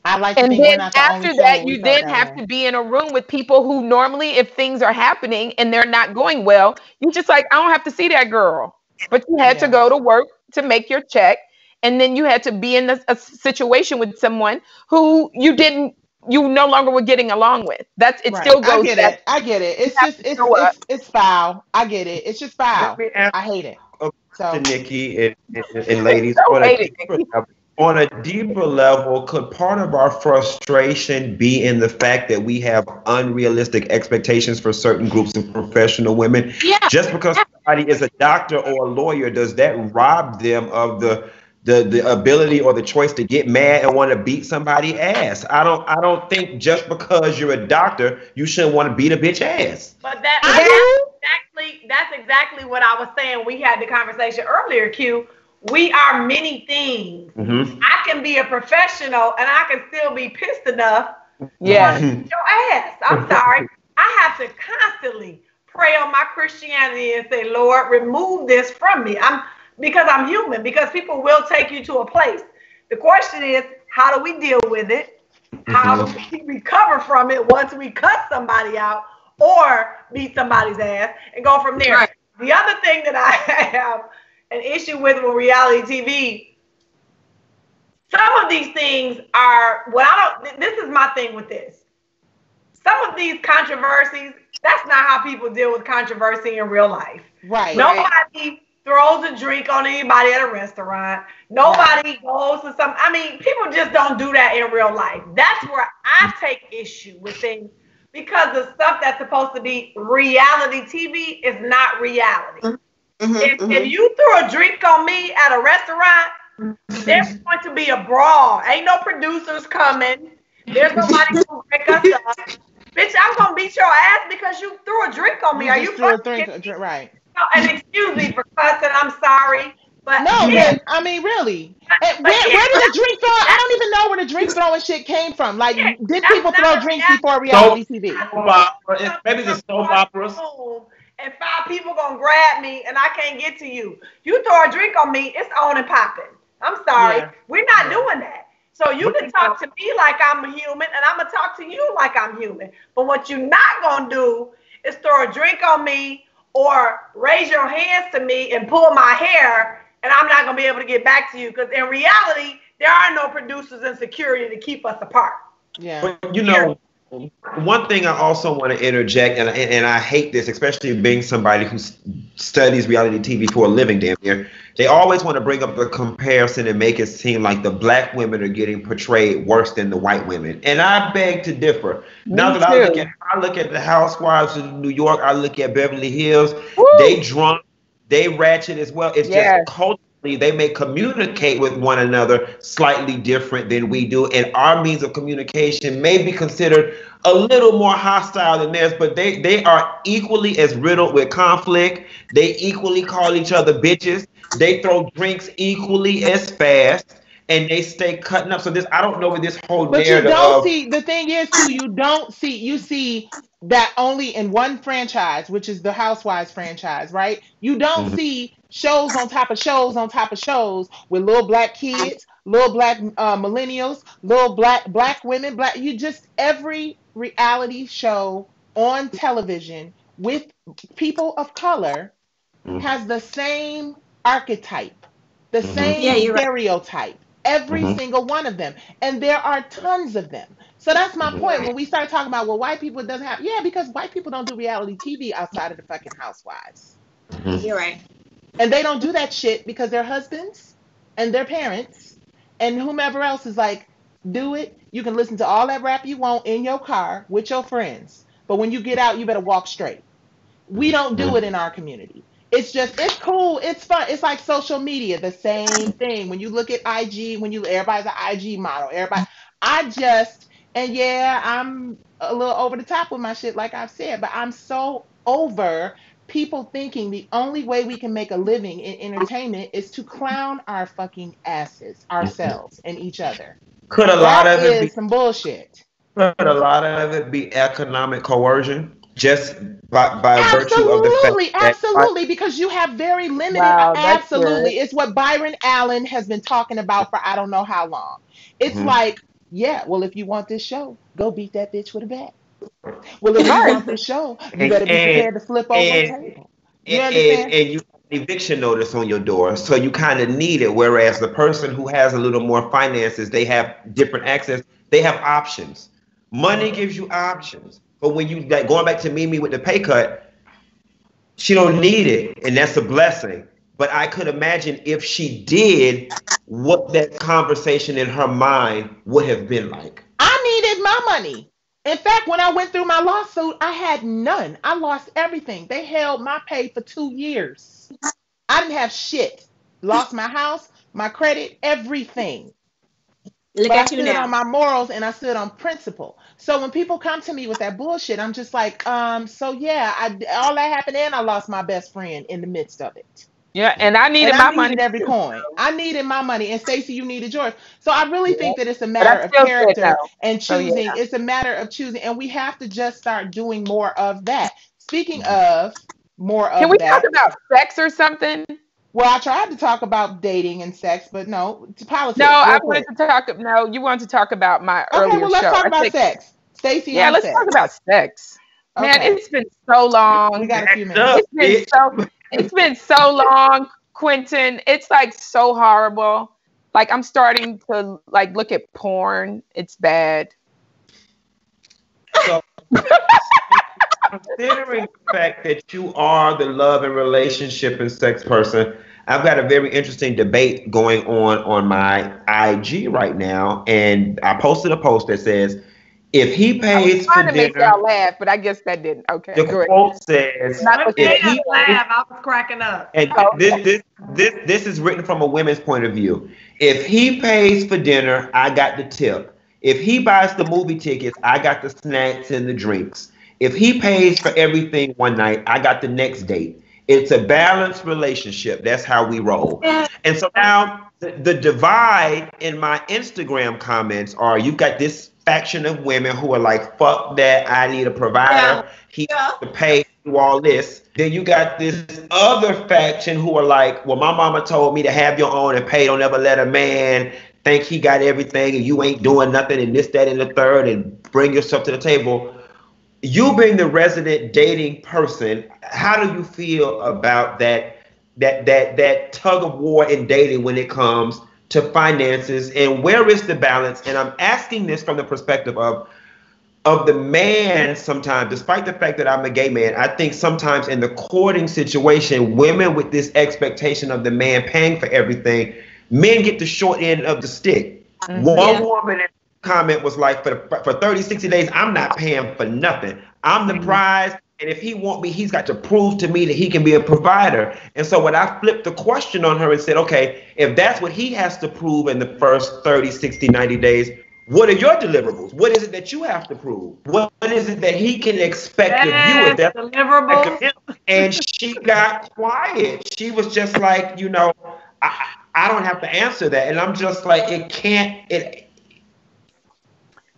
I like And think then not the after only that, you then have way. to be in a room with people who normally, if things are happening and they're not going well, you're just like, I don't have to see that girl. But you had to go to work to make your check. And then you had to be in a, a situation with someone who you didn't, you no longer were getting along with. That's it Right. still I get that it. I get it. It's just it's it's it's foul. I get it. It's just foul. Let me ask I hate it. Okay. So to Nicci and, and, and ladies So on a, deeper level, on a deeper level, could part of our frustration be in the fact that we have unrealistic expectations for certain groups of professional women? Yeah. Just because somebody is a doctor or a lawyer, does that rob them of the the, the ability or the choice to get mad and want to beat somebody ass? I don't I don't think just because you're a doctor, you shouldn't want to beat a bitch ass. But that, that's exactly that's exactly what I was saying. We had the conversation earlier, Q. We are many things. Mm-hmm. I can be a professional and I can still be pissed enough Yeah. to beat your ass. I'm sorry. I have to constantly pray on my Christianity and say, Lord, remove this from me. I'm because I'm human, because people will take you to a place. The question is, how do we deal with it? How do mm-hmm. we recover from it once we cut somebody out or beat somebody's ass and go from there? Right. The other thing that I have an issue with with reality TV, some of these things are what I don't. This is my thing with this. Some of these controversies, that's not how people deal with controversy in real life. right. Nobody throws a drink on anybody at a restaurant. Nobody goes to some. I mean, people just don't do that in real life. That's where I take issue with things because the stuff that's supposed to be reality TV is not reality. Mhm, If, mhm. if you threw a drink on me at a restaurant, there's going to be a brawl. Ain't no producers coming. There's nobody to break us up. Bitch, I'm gonna beat your ass because you threw a drink on me. Are you threw a fucking drink, right? No, and excuse me for cussing. I'm sorry, But No, yeah, but I mean, really, But where, yeah, where did the drink throw? I don't even know where the drink throwing shit came from. Like, Yeah, did people throw drinks reality. before reality TV? Soap opera, it- maybe the soap operas. And five people gonna grab me and I can't get to you. You throw a drink on me, it's on and popping. I'm sorry. Yeah. We're not Yeah. doing that. So you can talk to me like I'm a human and I'm gonna talk to you like I'm human. But what you're not gonna do is throw a drink on me or raise your hands to me and pull my hair and I'm not gonna be able to get back to you. Because in reality, there are no producers and security to keep us apart. Yeah. But you know, one thing I also want to interject, and, and I hate this, especially being somebody who studies reality TV for a living, damn near. They always want to bring up the comparison and make it seem like the black women are getting portrayed worse than the white women. And I beg to differ. now Me that I look at I look at the Housewives of New York, I look at Beverly Hills. Woo! They drunk, they ratchet as well. It's Yes. just culturally they may communicate with one another slightly different than we do, and our means of communication may be considered a little more hostile than theirs. But they they are equally as riddled with conflict. They equally call each other bitches. They throw drinks equally as fast. And they stay cutting up. So this, I don't know what this whole But you don't of see the thing is too, you don't see you see that only in one franchise, which is the Housewives franchise, right? You don't Mhm. see shows on top of shows on top of shows with little black kids, little black uh, millennials, little black black women, black you just every reality show on television with people of color Mhm. has the same archetype, the Mhm. same Yeah, you're right. stereotype. Every Mhm. single one of them. And there are tons of them. So that's my Mhm. point. When we start talking about, well, white people doesn't have, yeah, because white people don't do reality TV outside of the fucking housewives. Mhm. You're right. And they don't do that shit because their husbands and their parents and whomever else is like, do it. You can listen to all that rap you want in your car with your friends. But when you get out, you better walk straight. We don't do it in our community. It's just it's cool, it's fun. It's like social media, the same thing. When you look at IG, when you everybody's an IG model, everybody I just and yeah, I'm a little over the top with my shit, like I've said, but I'm so over people thinking the only way we can make a living in entertainment is to clown our fucking asses, ourselves, and each other. Could a lot That of it be some bullshit. Could a lot of it be economic coercion just by, by virtue of the fact Absolutely, that absolutely, because you have very limited. Wow, that's absolutely, it's what Byron Allen has been talking about for I don't know how long. It's Mhm. like, yeah, well, if you want this show, go beat that bitch with a bat. Well, if you Right. want this show, you And- better be and- prepared to flip over a and- table. You and, understand? and, and you have an eviction notice on your door, so you kind of need it. Whereas the person who has a little more finances, they have different access. They have options. Money gives you options, but when you like going back to Mimi with the pay cut, she don't need it, and that's a blessing. But I could imagine if she did, what that conversation in her mind would have been like. I needed my money. In fact, when I went through my lawsuit, I had none. I lost everything. They held my pay for two years. I didn't have shit. Lost my house, my credit, everything. Look but I you stood now. on my morals and I stood on principle. So when people come to me with that bullshit, I'm just like, um, so yeah, I all that happened and I lost my best friend in the midst of it. Yeah, and I needed and my I money. every coin. I needed my money, and Stacey, you needed yours. So I really think that it's a matter of character no. and So, yeah. choosing. It's a matter of choosing, and we have to just start doing more of that. Speaking of more of Can we that, talk about sex or something? well, I tried to talk about dating and sex, but no, to politics. No, I quick. wanted to talk. No, you wanted to talk about my Okay, earlier well, let's show. talk about think- sex. Stacey, Yeah, let's sex. talk about sex. Man, it's been so long. We got a few minutes. It's been so it's been so long, Quentin. It's like so horrible. Like I'm starting to like look at porn. It's bad. So, considering the fact that you are the love and relationship and sex person, I've got a very interesting debate going on on my IG right now, and I posted a post that says, "If he I was pays for trying to make dinner, y'all laugh, but I guess that didn't. Okay, the go ahead. quote says." Not If he- laugh, I was cracking up. And Oh, this, this this this is written from a women's point of view. If he pays for dinner, I got the tip. If he buys the movie tickets, I got the snacks and the drinks. If he pays for everything one night, I got the next date. It's a balanced relationship. That's how we roll. And so now the, the divide in my Instagram comments are you've got this faction of women who are like, fuck that, I need a provider. Yeah. He Yeah. to pay do all this. Then you got this other faction who are like, well, my mama told me to have your own and pay. Don't ever let a man think he got everything and you ain't doing nothing and this, that, and the third and bring yourself to the table. You being the resident dating person, how do you feel about that that that that tug of war in dating when it comes to finances and where is the balance? And I'm asking this from the perspective of of the man sometimes, despite the fact that I'm a gay man, I think sometimes in the courting situation, women with this expectation of the man paying for everything, men get the short end of the stick. Mhm. One Yeah. woman comment was like, for, for 30, 60 days, I'm not paying for nothing. I'm the Mhm. prize. And if he want me, he's got to prove to me that he can be a provider. And so when I flipped the question on her and said, okay, if that's what he has to prove in the first 30, 60, 90 days, what are your deliverables? What is it that you have to prove? What is it that he can expect of you? Yes, If that's deliverables. and she got quiet. She was just like, you know, I, I don't have to answer that. And I'm just like, it can't, it,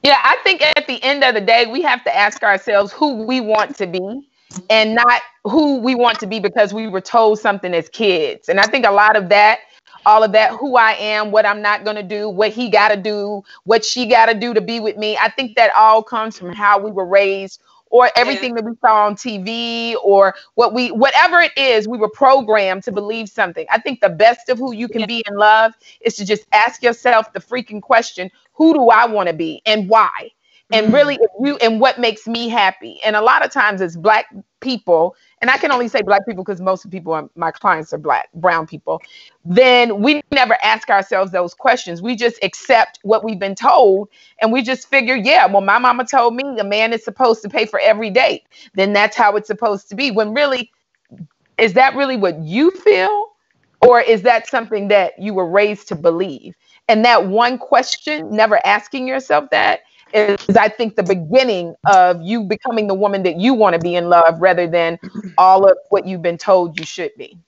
Yeah, I think at the end of the day, we have to ask ourselves who we want to be and not who we want to be because we were told something as kids. And I think a lot of that, all of that, who I am, what I'm not going to do, what he got to do, what she got to do to be with me, I think that all comes from how we were raised or everything that we saw on TV or what we whatever it is we were programmed to believe something. I think the best of who you can be in love is to just ask yourself the freaking question, who do I want to be and why? And mm-hmm. really if you and what makes me happy. And a lot of times as black people, and I can only say black people because most of people are, my clients are black, brown people, then we never ask ourselves those questions. We just accept what we've been told and we just figure, yeah, well, my mama told me a man is supposed to pay for every date. Then that's how it's supposed to be. When really, is that really what you feel? Or is that something that you were raised to believe? And that one question, never asking yourself that, is I think the beginning of you becoming the woman that you want to be in love rather than all of what you've been told you should be.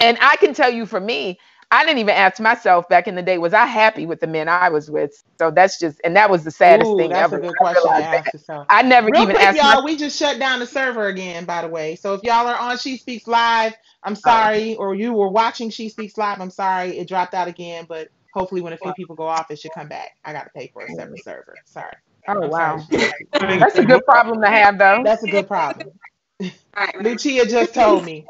And I can tell you for me, I didn't even ask myself back in the day, was I happy with the men I was with? So that's just, and that was the saddest Ooh, thing that's ever. a good I question to ask that. yourself. I never Real even quick, asked y'all, myself. we just shut down the server again, by the way. So if y'all are on She Speaks Live, I'm sorry, or you were watching She Speaks Live, I'm sorry, it dropped out again, but hopefully when a few people go off, it should come back. I got to pay for a separate server. Sorry. Oh, I'm wow. sorry. That's a good problem to have, though. That's a good problem. All right. Lucia just told me.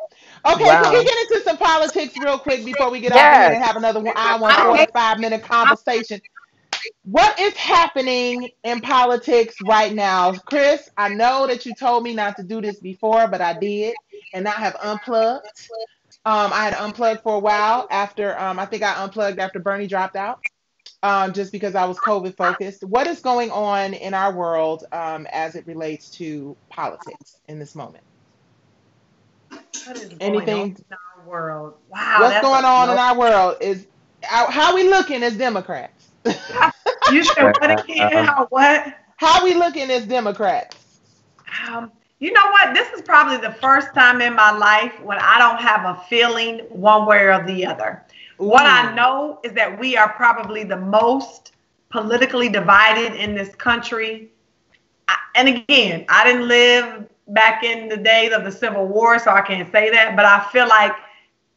Okay, Wow. can we get into some politics real quick before we get off Yes. here and have another one hour and 45 minute conversation? What is happening in politics right now? Chris, I know that you told me not to do this before, but I did, and I have unplugged. Um, I had unplugged for a while after, um, I think I unplugged after Bernie dropped out, um, just because I was COVID focused. What is going on in our world um, as it relates to politics in this moment? What is going Anything- on in our world? Wow. What's going on in our world is how, how we looking as Democrats. You said what again? How what? how we looking as Democrats. Um, you know what? This is probably the first time in my life when I don't have a feeling one way or the other. What I know is that we are probably the most politically divided in this country. I, and again, I didn't live back in the days of the Civil War, so I can't say that, but I feel like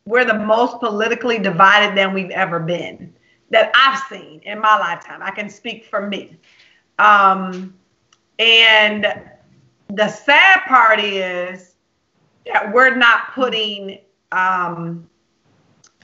we're the most politically divided than we've ever been that I've seen in my lifetime. I can speak for me. Um, and the sad part is that we're not putting um,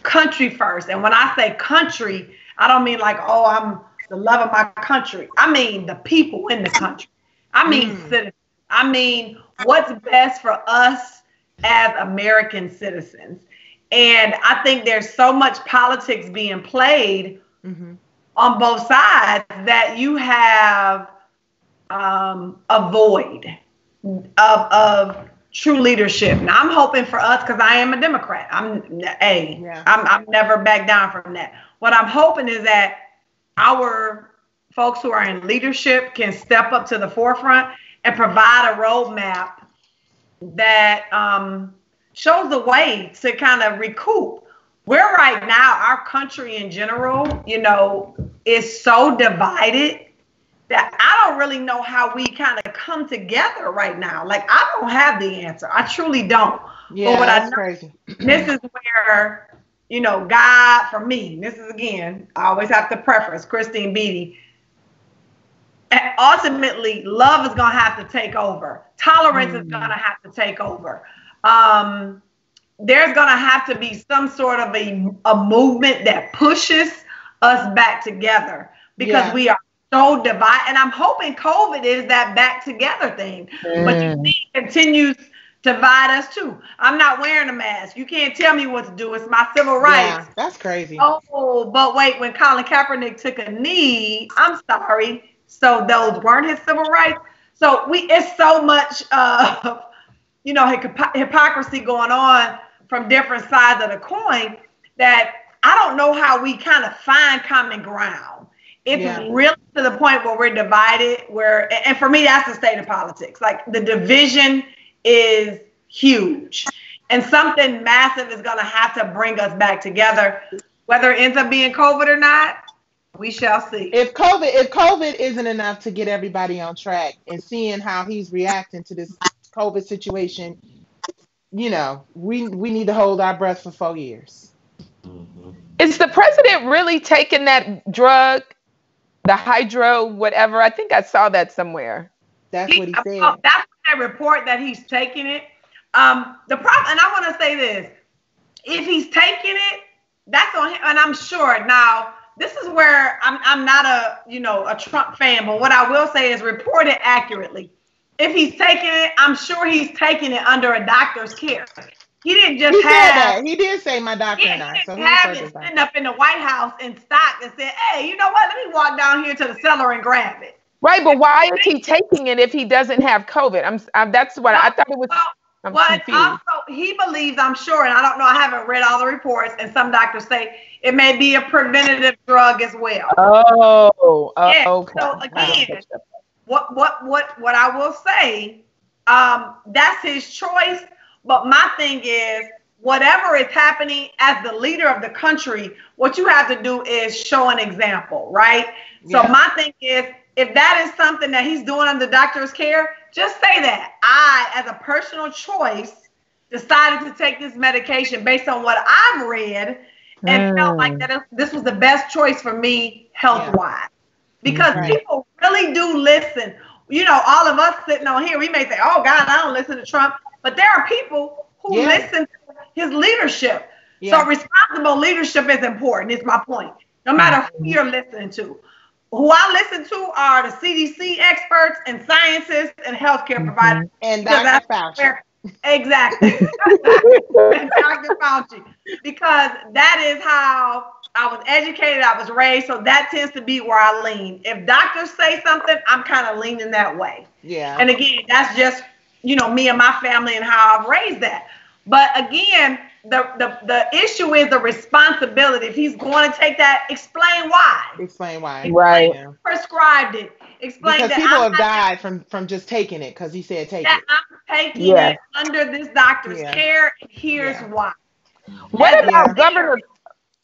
country first. And when I say country, I don't mean like, oh, I'm the love of my country. I mean the people in the country. I mean Mm. citizens. I mean what's best for us as American citizens. And I think there's so much politics being played Mhm. on both sides that you have um, a void of, of true leadership. Now I'm hoping for us because I am a Democrat. I'm a. Yeah. I'm I'm never back down from that. What I'm hoping is that our folks who are in leadership can step up to the forefront and provide a roadmap that um, shows the way to kind of recoup. We're right now, our country in general, you know, is so divided that I don't really know how we kind of come together right now. Like I don't have the answer. I truly don't. Yeah, but what I know- crazy. this is where you know God for me. This is again, I always have to preference Christine Beaty. And ultimately, love is gonna have to take over. Tolerance is Mm. gonna have to take over. Um, there's gonna have to be some sort of a, a movement that pushes us back together because Yeah. we are so divided. And I'm hoping COVID is that back together thing. But you Mm. see, it continues to divide us too. I'm not wearing a mask. You can't tell me what to do. It's my civil rights. Yeah, that's crazy. Oh, but wait, when Colin Kaepernick took a knee, I'm sorry. So those weren't his civil rights. So we it's so much uh you know hypo- hypocrisy going on from different sides of the coin that I don't know how we kind of find common ground. It's Yeah. really to the point where we're divided. Where and for me, that's the state of politics. Like the division is huge, and something massive is going to have to bring us back together. Whether it ends up being COVID or not, we shall see. If COVID, if COVID isn't enough to get everybody on track and seeing how he's reacting to this COVID situation, you know, we we need to hold our breath for four years. Is the president really taking that drug, the hydro, whatever? I think I saw that somewhere. That's what he said. uh, that's that report that he's taking it. Um, the problem, and I want to say this: if he's taking it, that's on him, and I'm sure. Now, this is where I'm. I'm not a you know a Trump fan, but what I will say is report it accurately. If he's taking it, I'm sure he's taking it under a doctor's care. He didn't just He said have. that. He did say my doctor He and I. So didn't he have referred it sitting up in the White House in stock and said, "Hey, you know what? Let me walk down here to the cellar and grab it." Right, but why is he taking it if he doesn't have COVID? I'm, I'm that's what I thought it was. Well, I'm Well, confused. also he believes, I'm sure, and I don't know, I haven't read all the reports, and some doctors say it may be a preventative drug as well. Oh, oh, Yeah, okay. so again, don't catch that. What what what what I will say, um, that's his choice. But my thing is, whatever is happening as the leader of the country, what you have to do is show an example, right? So my thing is, if that is something that he's doing under doctor's care, just say that. I, as a personal choice, decided to take this medication based on what I've read and felt Mm. like that this was the best choice for me health wise. Because Right. people really do listen. You know, all of us sitting on here, we may say, oh God, I don't listen to Trump. But there are people who Yeah. listen to his leadership. Yeah. So responsible leadership is important, is my point. No matter who mm-hmm. you're listening to. Who I listen to are the CDC experts and scientists and healthcare mm-hmm. providers. and Dr. that's Fauci. where- exactly. and Dr. Fauci. Because that is how I was educated, I was raised, so that tends to be where I lean. If doctors say something, I'm kind of leaning that way. Yeah. And again, that's just, you know, me and my family and how I've raised that. But again, the, the, the issue is the responsibility. If he's going to take that, explain why. Explain why. Right. Yeah. Prescribed it. Explain Because that people I'm have died from from just taking it because he said take that it. I'm taking Yeah. it under this doctor's Yeah. care. and Here's Yeah. why. What That's about it. Governor?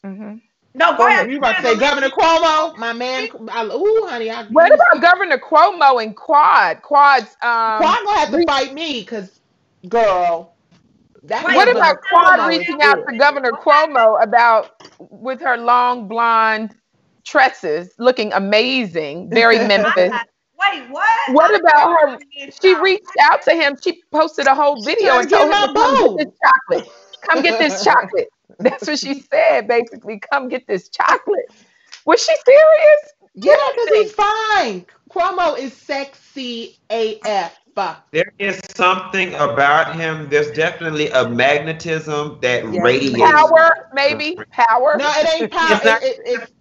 Mhm. No, go ahead. You about to say Governor Cuomo, my man? I, ooh, honey, I. What about Governor Cuomo and Quad? Quad's um. Quad gonna have to fight me because, girl. That What about Quad Cuomo reaching out to Governor Cuomo about with her long blonde tresses, looking amazing, very Memphis. Wait, what? What about her? She reached. reached out to him. She posted a whole video trying and told him to come get this chocolate. Come get this chocolate. That's what she said, basically. Come get this chocolate. Was she serious? Yeah, because he's fine. Cuomo is sexy AF. There is something about him. There's definitely a magnetism that Yes. radiates. Power, maybe power. No, it ain't power. It's not- It, it, it,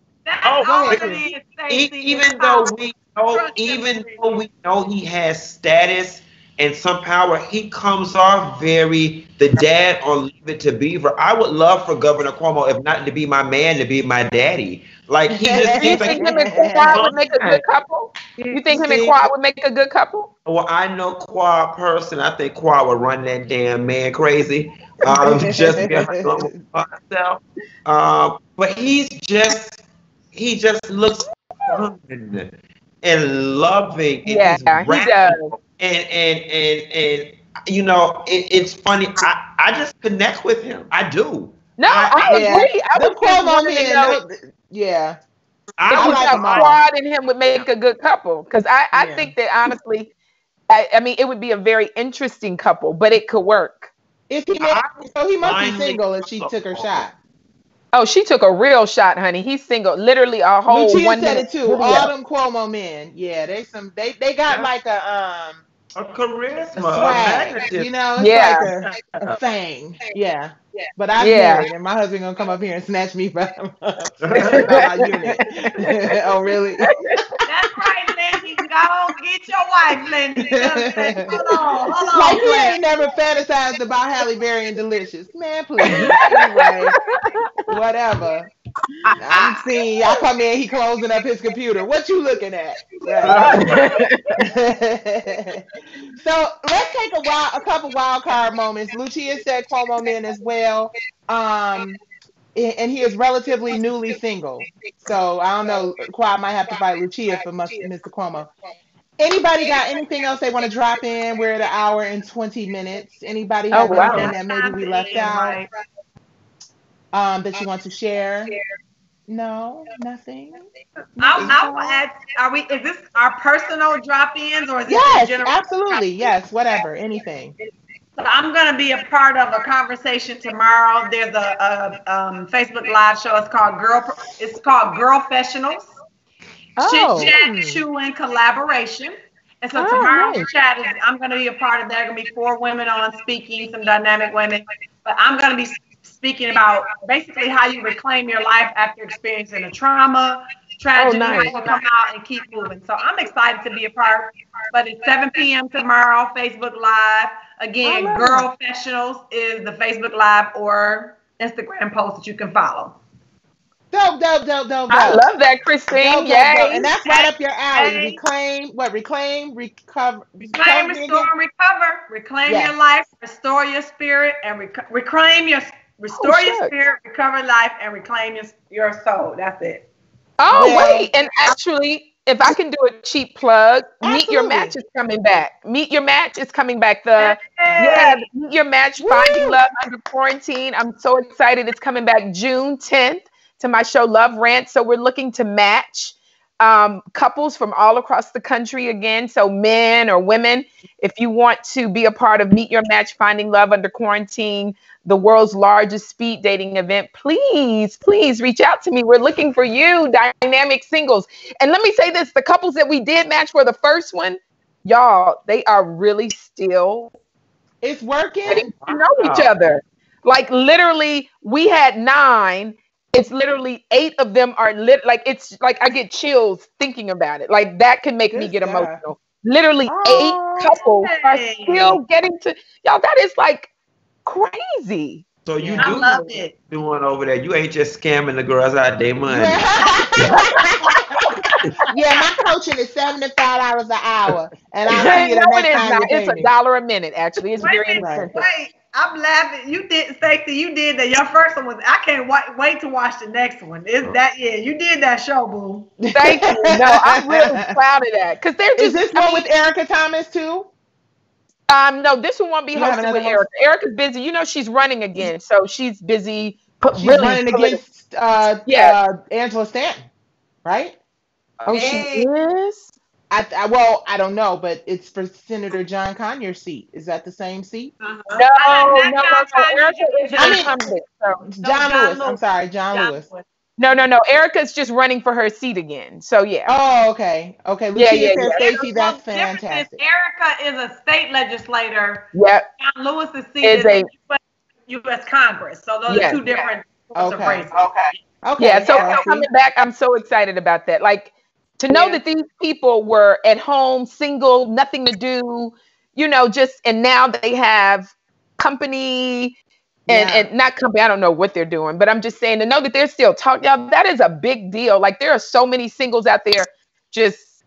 Oh, all go ahead. is, Stacey, even though power. we know, even though we know he has status and some power, he comes off very the dad on Leave It to Beaver. I would love for Governor Cuomo, if not to be my man, to be my daddy. Like he just Do you seems think like. him and Quad would make a good couple? You think him and Quad would make a good couple? Well, I know Quad person. I think Quad would run that damn man crazy. Um, just being myself. Um, but he's just he just looks fun and loving. And Yeah, he's he does. And and and and you know, it, it's funny. I I just connect with him. I do. No, I- I, yeah. agree. I the was just Cuomo wanting know yeah. I, I if was like like. Quad and him would make a good couple. Because I, I Yeah. think that honestly, I, I mean, it would be a very interesting couple, but it could work. If he made, so he must be single if she took her shot. Oh, she took a real shot, honey. He's single, literally a whole Lucia one said minute it too. video. All them Cuomo men, yeah, they some they they got Yeah. like a um a a charisma, a swag, magnetism. you know, it's Yeah. like a, a uh-huh. thing, yeah. But I'm Yeah. married, and my husband gonna come up here and snatch me from my unit. oh, really? That's right, Lindsay. Go get your wife, Lindsay. Hold on, hold on. Like he Glenn. ain't never fantasized about Halle Berry and Delicious, man. Please, anyway, whatever. I'm seeing y'all come in. He closing up his computer. What you looking at? Right. so let's take a wild, a couple wild card moments. Lucia said Cuomo men as well. Um, and he is relatively newly single. So I don't know. Quad might have to fight Lucia for Mr. Cuomo. Anybody got anything else they want to drop in? We're at an hour and 20 minutes. Anybody Oh, wow. anything that maybe we left out. Um, that you want to share? No, nothing. I, I will ask, are we, is this our personal drop-ins or is this Yes, general? absolutely. Yes, whatever, anything. So I'm going to be a part of a conversation tomorrow. There's a, a um, Facebook Live show. It's called Girl. It's called Girl Professionals. Oh. Chit chat, chewing collaboration. And so Oh, tomorrow's nice. chat is I'm going to be a part of that. Going to be four women on speaking, some dynamic women. But I'm going to be speaking about basically how you reclaim your life after experiencing a trauma, tragedy, Oh, nice. how you come out and keep moving. So I'm excited to be a part. But it's 7 p.m. tomorrow, Facebook Live. Again, I love Girl Professionals is the Facebook Live or Instagram post that you can follow. Dope, dope, dope, dope, I love that, Christine. dope, dope. Yay. And that's right up your alley. Hey. Reclaim, what? Reclaim, recover. Reclaim, recover restore, and recover. Reclaim Yes. your life, restore your spirit, and rec- reclaim your restore Oh, your shucks. spirit, recover life, and reclaim your your soul. That's it. Oh, Yeah. wait. And actually, if I can do a cheap plug, Meet Your Match is coming back. Meet Your Match is coming back. The yeah, Meet Your Match, Finding Love Under Quarantine. I'm so excited. It's coming back June 10th to my show Love Rant. So we're looking to match um, couples from all across the country again. So men or women, if you want to be a part of Meet Your Match, Finding Love Under Quarantine, the world's largest speed dating event, please, please reach out to me. We're looking for you, dynamic singles. And let me say this the couples that we did match for the first one, y'all, they are really still It's working. getting to know each other. Like literally, we had nine. It's literally eight of them are lit. Like it's like I get chills thinking about it. Like that can make me get stuff. emotional. Literally, Oh, eight couples are still getting to y'all. That is like crazy. So you Yeah. I do love it. doing over there. You ain't just scamming the girls out their money. yeah, my coaching is seventy-five dollars an hour, and I'll see you the no, it next time not. It's a dollar a minute. Actually, it's Wait, very Right. Wait, I'm laughing. You did, Stacey. You did that. Your first one was. I can't wait, wait to watch the next one. Is that yeah? You did that show, boo. Thank you. No, I'm really proud of that because they're just. Is just. this one with Erica Thomas too? Um, no, this one won't be You hosted another with one? Erica. Erica's busy. You know, she's running again, so she's busy. Put, She's really running against uh, Yeah. uh, Angela Stanton, right? Oh, she is. I, I well, I don't know, but it's for Senator John Conyers' seat. Is that the same seat? Uh-huh. No, no, no, no. That's Erica is an I mean- incumbent. So. John, John Lewis. I'm sorry, John, John Lewis. Lewis. No, no, no. Erica's just running for her seat again. So yeah. Oh, okay, okay. Yeah, Lucia yeah, says, yeah. Stacey, Well, that's the is fantastic. Erica is a state legislator. Yep. John Lewis's seat Is is, a- a U.S. Congress. So those Yes. are two different sorts of Okay. Okay, Yeah. So I see. coming back, I'm so excited about that. Like to know Yeah. that these people were at home, single, nothing to do. You know, just and now they have company and Yeah. and not company. I don't know what they're doing, but I'm just saying to know that they're still talking. Y'all, that is a big deal. Like there are so many singles out there, just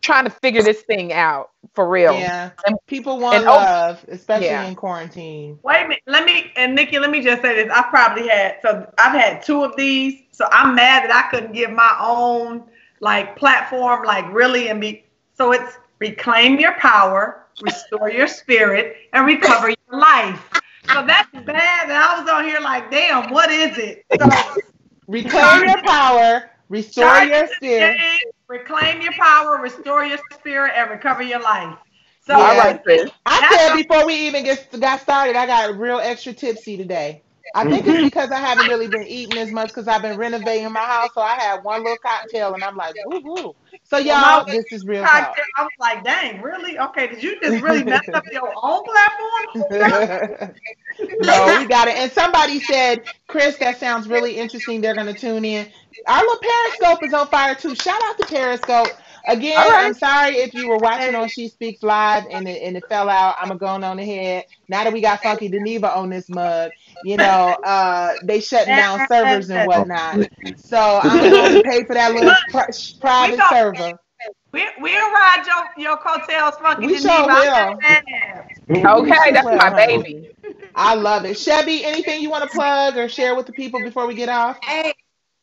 trying to figure this thing out for real. Yeah. And- People want and oh- love, especially Yeah. in quarantine. Wait a minute. Let me and Nicci, let me just say this. I probably had so I've had two of these. So I'm mad that I couldn't give my own like platform, like really and be so it's reclaim your power, restore your spirit, and recover your life. So that's bad that I was on here like, damn, what is it? So Reclaim your power, restore your spirit. today, reclaim your power, restore your spirit, and recover your life. So Yeah. All right, sis. I said before we even get got started, I got real extra tipsy today. I think it's because I haven't really been eating as much because I've been renovating my house. So I had one little cocktail and I'm like, woo woo. So y'all, this is real I was like, dang, really? Okay, did you just really mess up your own platform? Oh, no, we got it. And somebody said, Chris, that sounds really interesting. They're gonna tune in. Our little Periscope is on fire too. Shout out to Periscope. Again, All right. I'm sorry if you were watching on She Speaks Live and it, and it fell out. I'm gonna go on ahead. Now that we got Funky Dineva on this mug, you know, uh, they shutting down servers and whatnot. So I'm going to pay for that little pri- private got- server. We we'll ride your your coattails, funky. We Dineva. sure will. Okay, that's my baby. I love it. Chevy, anything you want to plug or share with the people before we get off? Hey,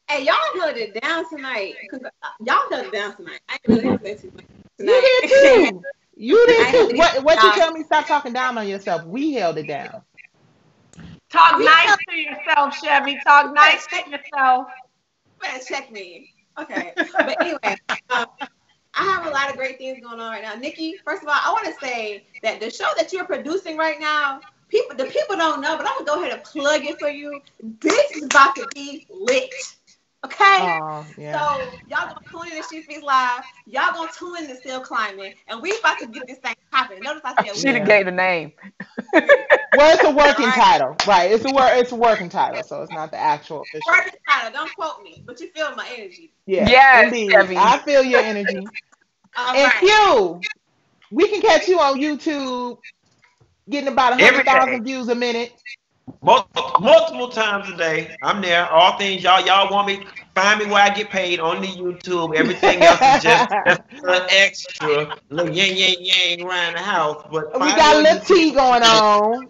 hey, y'all held it down tonight. 'Cause, uh, Y'all held it down tonight. I ain't really say too much You did too. You did too. What what you tell me? Stop talking down on yourself. We held it down. Talk We nice to yourself, Chevy. Talk nice to yourself. better check me. Okay. But anyway, um, I have a lot of great things going on right now. Nicci, first of all, I want to say that the show that you're producing right now, people the people don't know, but I'm gonna go ahead and plug it for you. This is about to be lit. Okay? Oh yeah. So y'all gonna tune in to She Speaks Live. Y'all gonna tune in to Still Climbing, and we about to get this thing popping. Notice I said She we. done gave the name. Well, it's a working All right. title, right? It's a work. It's a working title, so it's not the actual official. Working title, don't quote me, but you feel my energy. Yeah. Yes, indeed. Chevy. I feel your energy. All and right. Q, we can catch you on YouTube, getting about a Every hundred day. thousand views a minute. Multiple, multiple times a day. I'm there. All things y'all y'all want me. Find me where I get paid on the YouTube. Everything else is just that's a little extra, little yang yang yang around the house. But We got a little tea going on.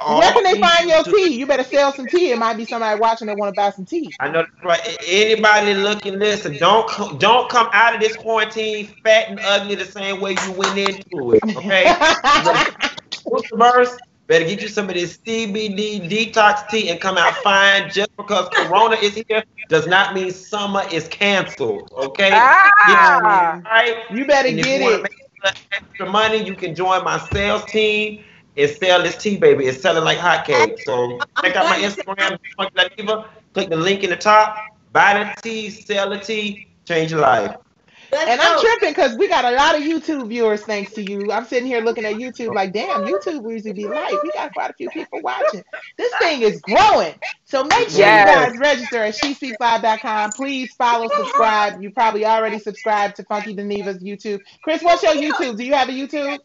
All Where can they find your tea? You better sell some tea. It might be somebody watching that want to buy some tea. I know that's right. Anybody looking, listen. Don't come, don't come out of this quarantine fat and ugly the same way you went into it. Okay. Customers better get you some of this CBD detox tea and come out fine. Just because Corona is here does not mean summer is canceled. Okay. Ah, Right. you better And if get you it. make extra money, you can join my sales team and sell this tea, baby. It's selling like hotcakes. So check out my Instagram, Funky Lativa. Click the link in the top. Buy the tea, sell the tea, change your life. Let's And I'm tripping because we got a lot of YouTube viewers thanks to you. I'm sitting here looking at YouTube like, damn, YouTube usually be light. We got quite a few people watching. This thing is growing. So make sure Yes. you guys register at SheSpeaksLive.com. Please follow, subscribe. You probably already subscribed to Funky Dineva's YouTube. Chris, what's your YouTube? Do you have a YouTube?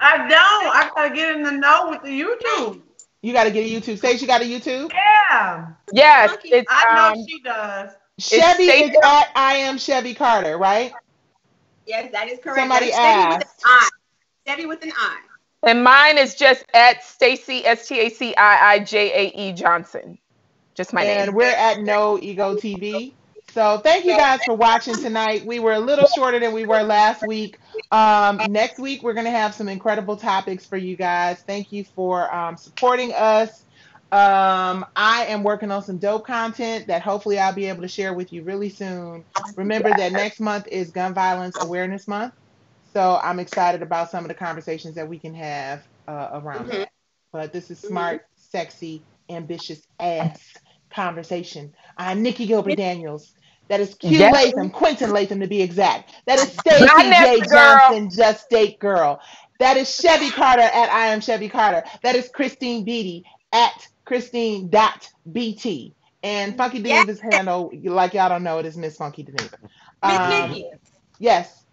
I don't. I gotta get in the know with the YouTube. You got to get a YouTube. Sage, you got a YouTube? Yeah, yes, it's I know um, she does. Chevy is Stacey- at I am Chevy Carter, right? Yes, that is correct. Somebody That is asked. Steady with an I. Steady with an I. and mine is just at Stacy S T A C I I J A E Johnson. Just my and name. we're at No Ego TV. So thank you guys for watching tonight. We were a little shorter than we were last week. Um, next week we're gonna have some incredible topics for you guys. Thank you for um, supporting us. Um, I am working on some dope content that hopefully I'll be able to share with you really soon. Remember that next month is Gun Violence Awareness Month, so I'm excited about some of the conversations that we can have uh, around Mhm. that. But this is smart, sexy, ambitious ass conversation. I'm Nicci Gilbert Daniels. That is Q Yes. Latham, Quentin Latham to be exact. That is Stacey Not J. Nessa Girl. Johnson, Just Date Girl. That is Chevy Carter at I am Chevy Carter. That is Christine Beaty at Christine.bt. And Funky Yes. Dineva's handle, like y'all don't know, it is Miss Funky Dineva. Um, yes.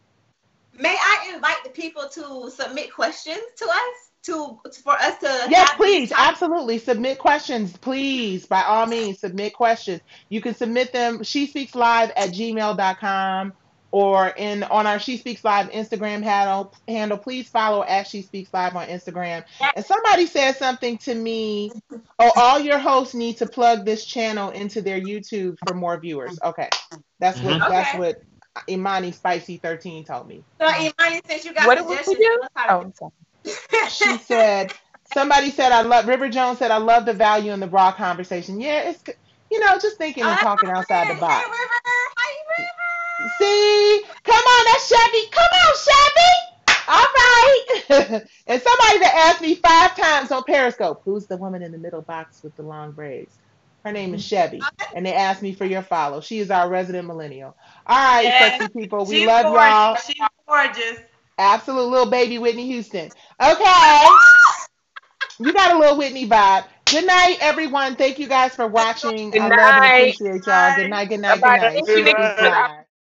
may I invite the people to submit questions to us to for us to Yes, please. Absolutely. Submit questions, please. By all means, submit questions. You can submit them. She speaks live at gmail.com or in on our She Speaks Live Instagram handle, handle please follow at She Speaks Live on Instagram. And somebody said something to me, oh, all your hosts need to plug this channel into their YouTube for more viewers. Okay. That's what Mhm. that's Okay. what Imani Spicy 13 told me. So Imani, since you got What did we suggestions, do? tell us how Oh, to She said somebody said I love River Jones said I love the value in the raw conversation. Yeah, it's. You know, just thinking and Oh, talking outside the Hey, box. River. Hi, River. See, come on, that's Chevy. Come on, Chevy. All right. and somebody that asked me five times on Periscope, who's the woman in the middle box with the long braids? Her name is Chevy, and they asked me for your follow. She is our resident millennial. All right, Yes. sexy people, we She's love gorgeous. y'all. She's gorgeous. Absolute little baby Whitney Houston. Okay, you got a little Whitney vibe. Good night, everyone. Thank you guys for watching. Good I love and night. appreciate y'all. Good night. Good night. Good Bye-bye. night. Thank you, She Nicci. Speaks Live.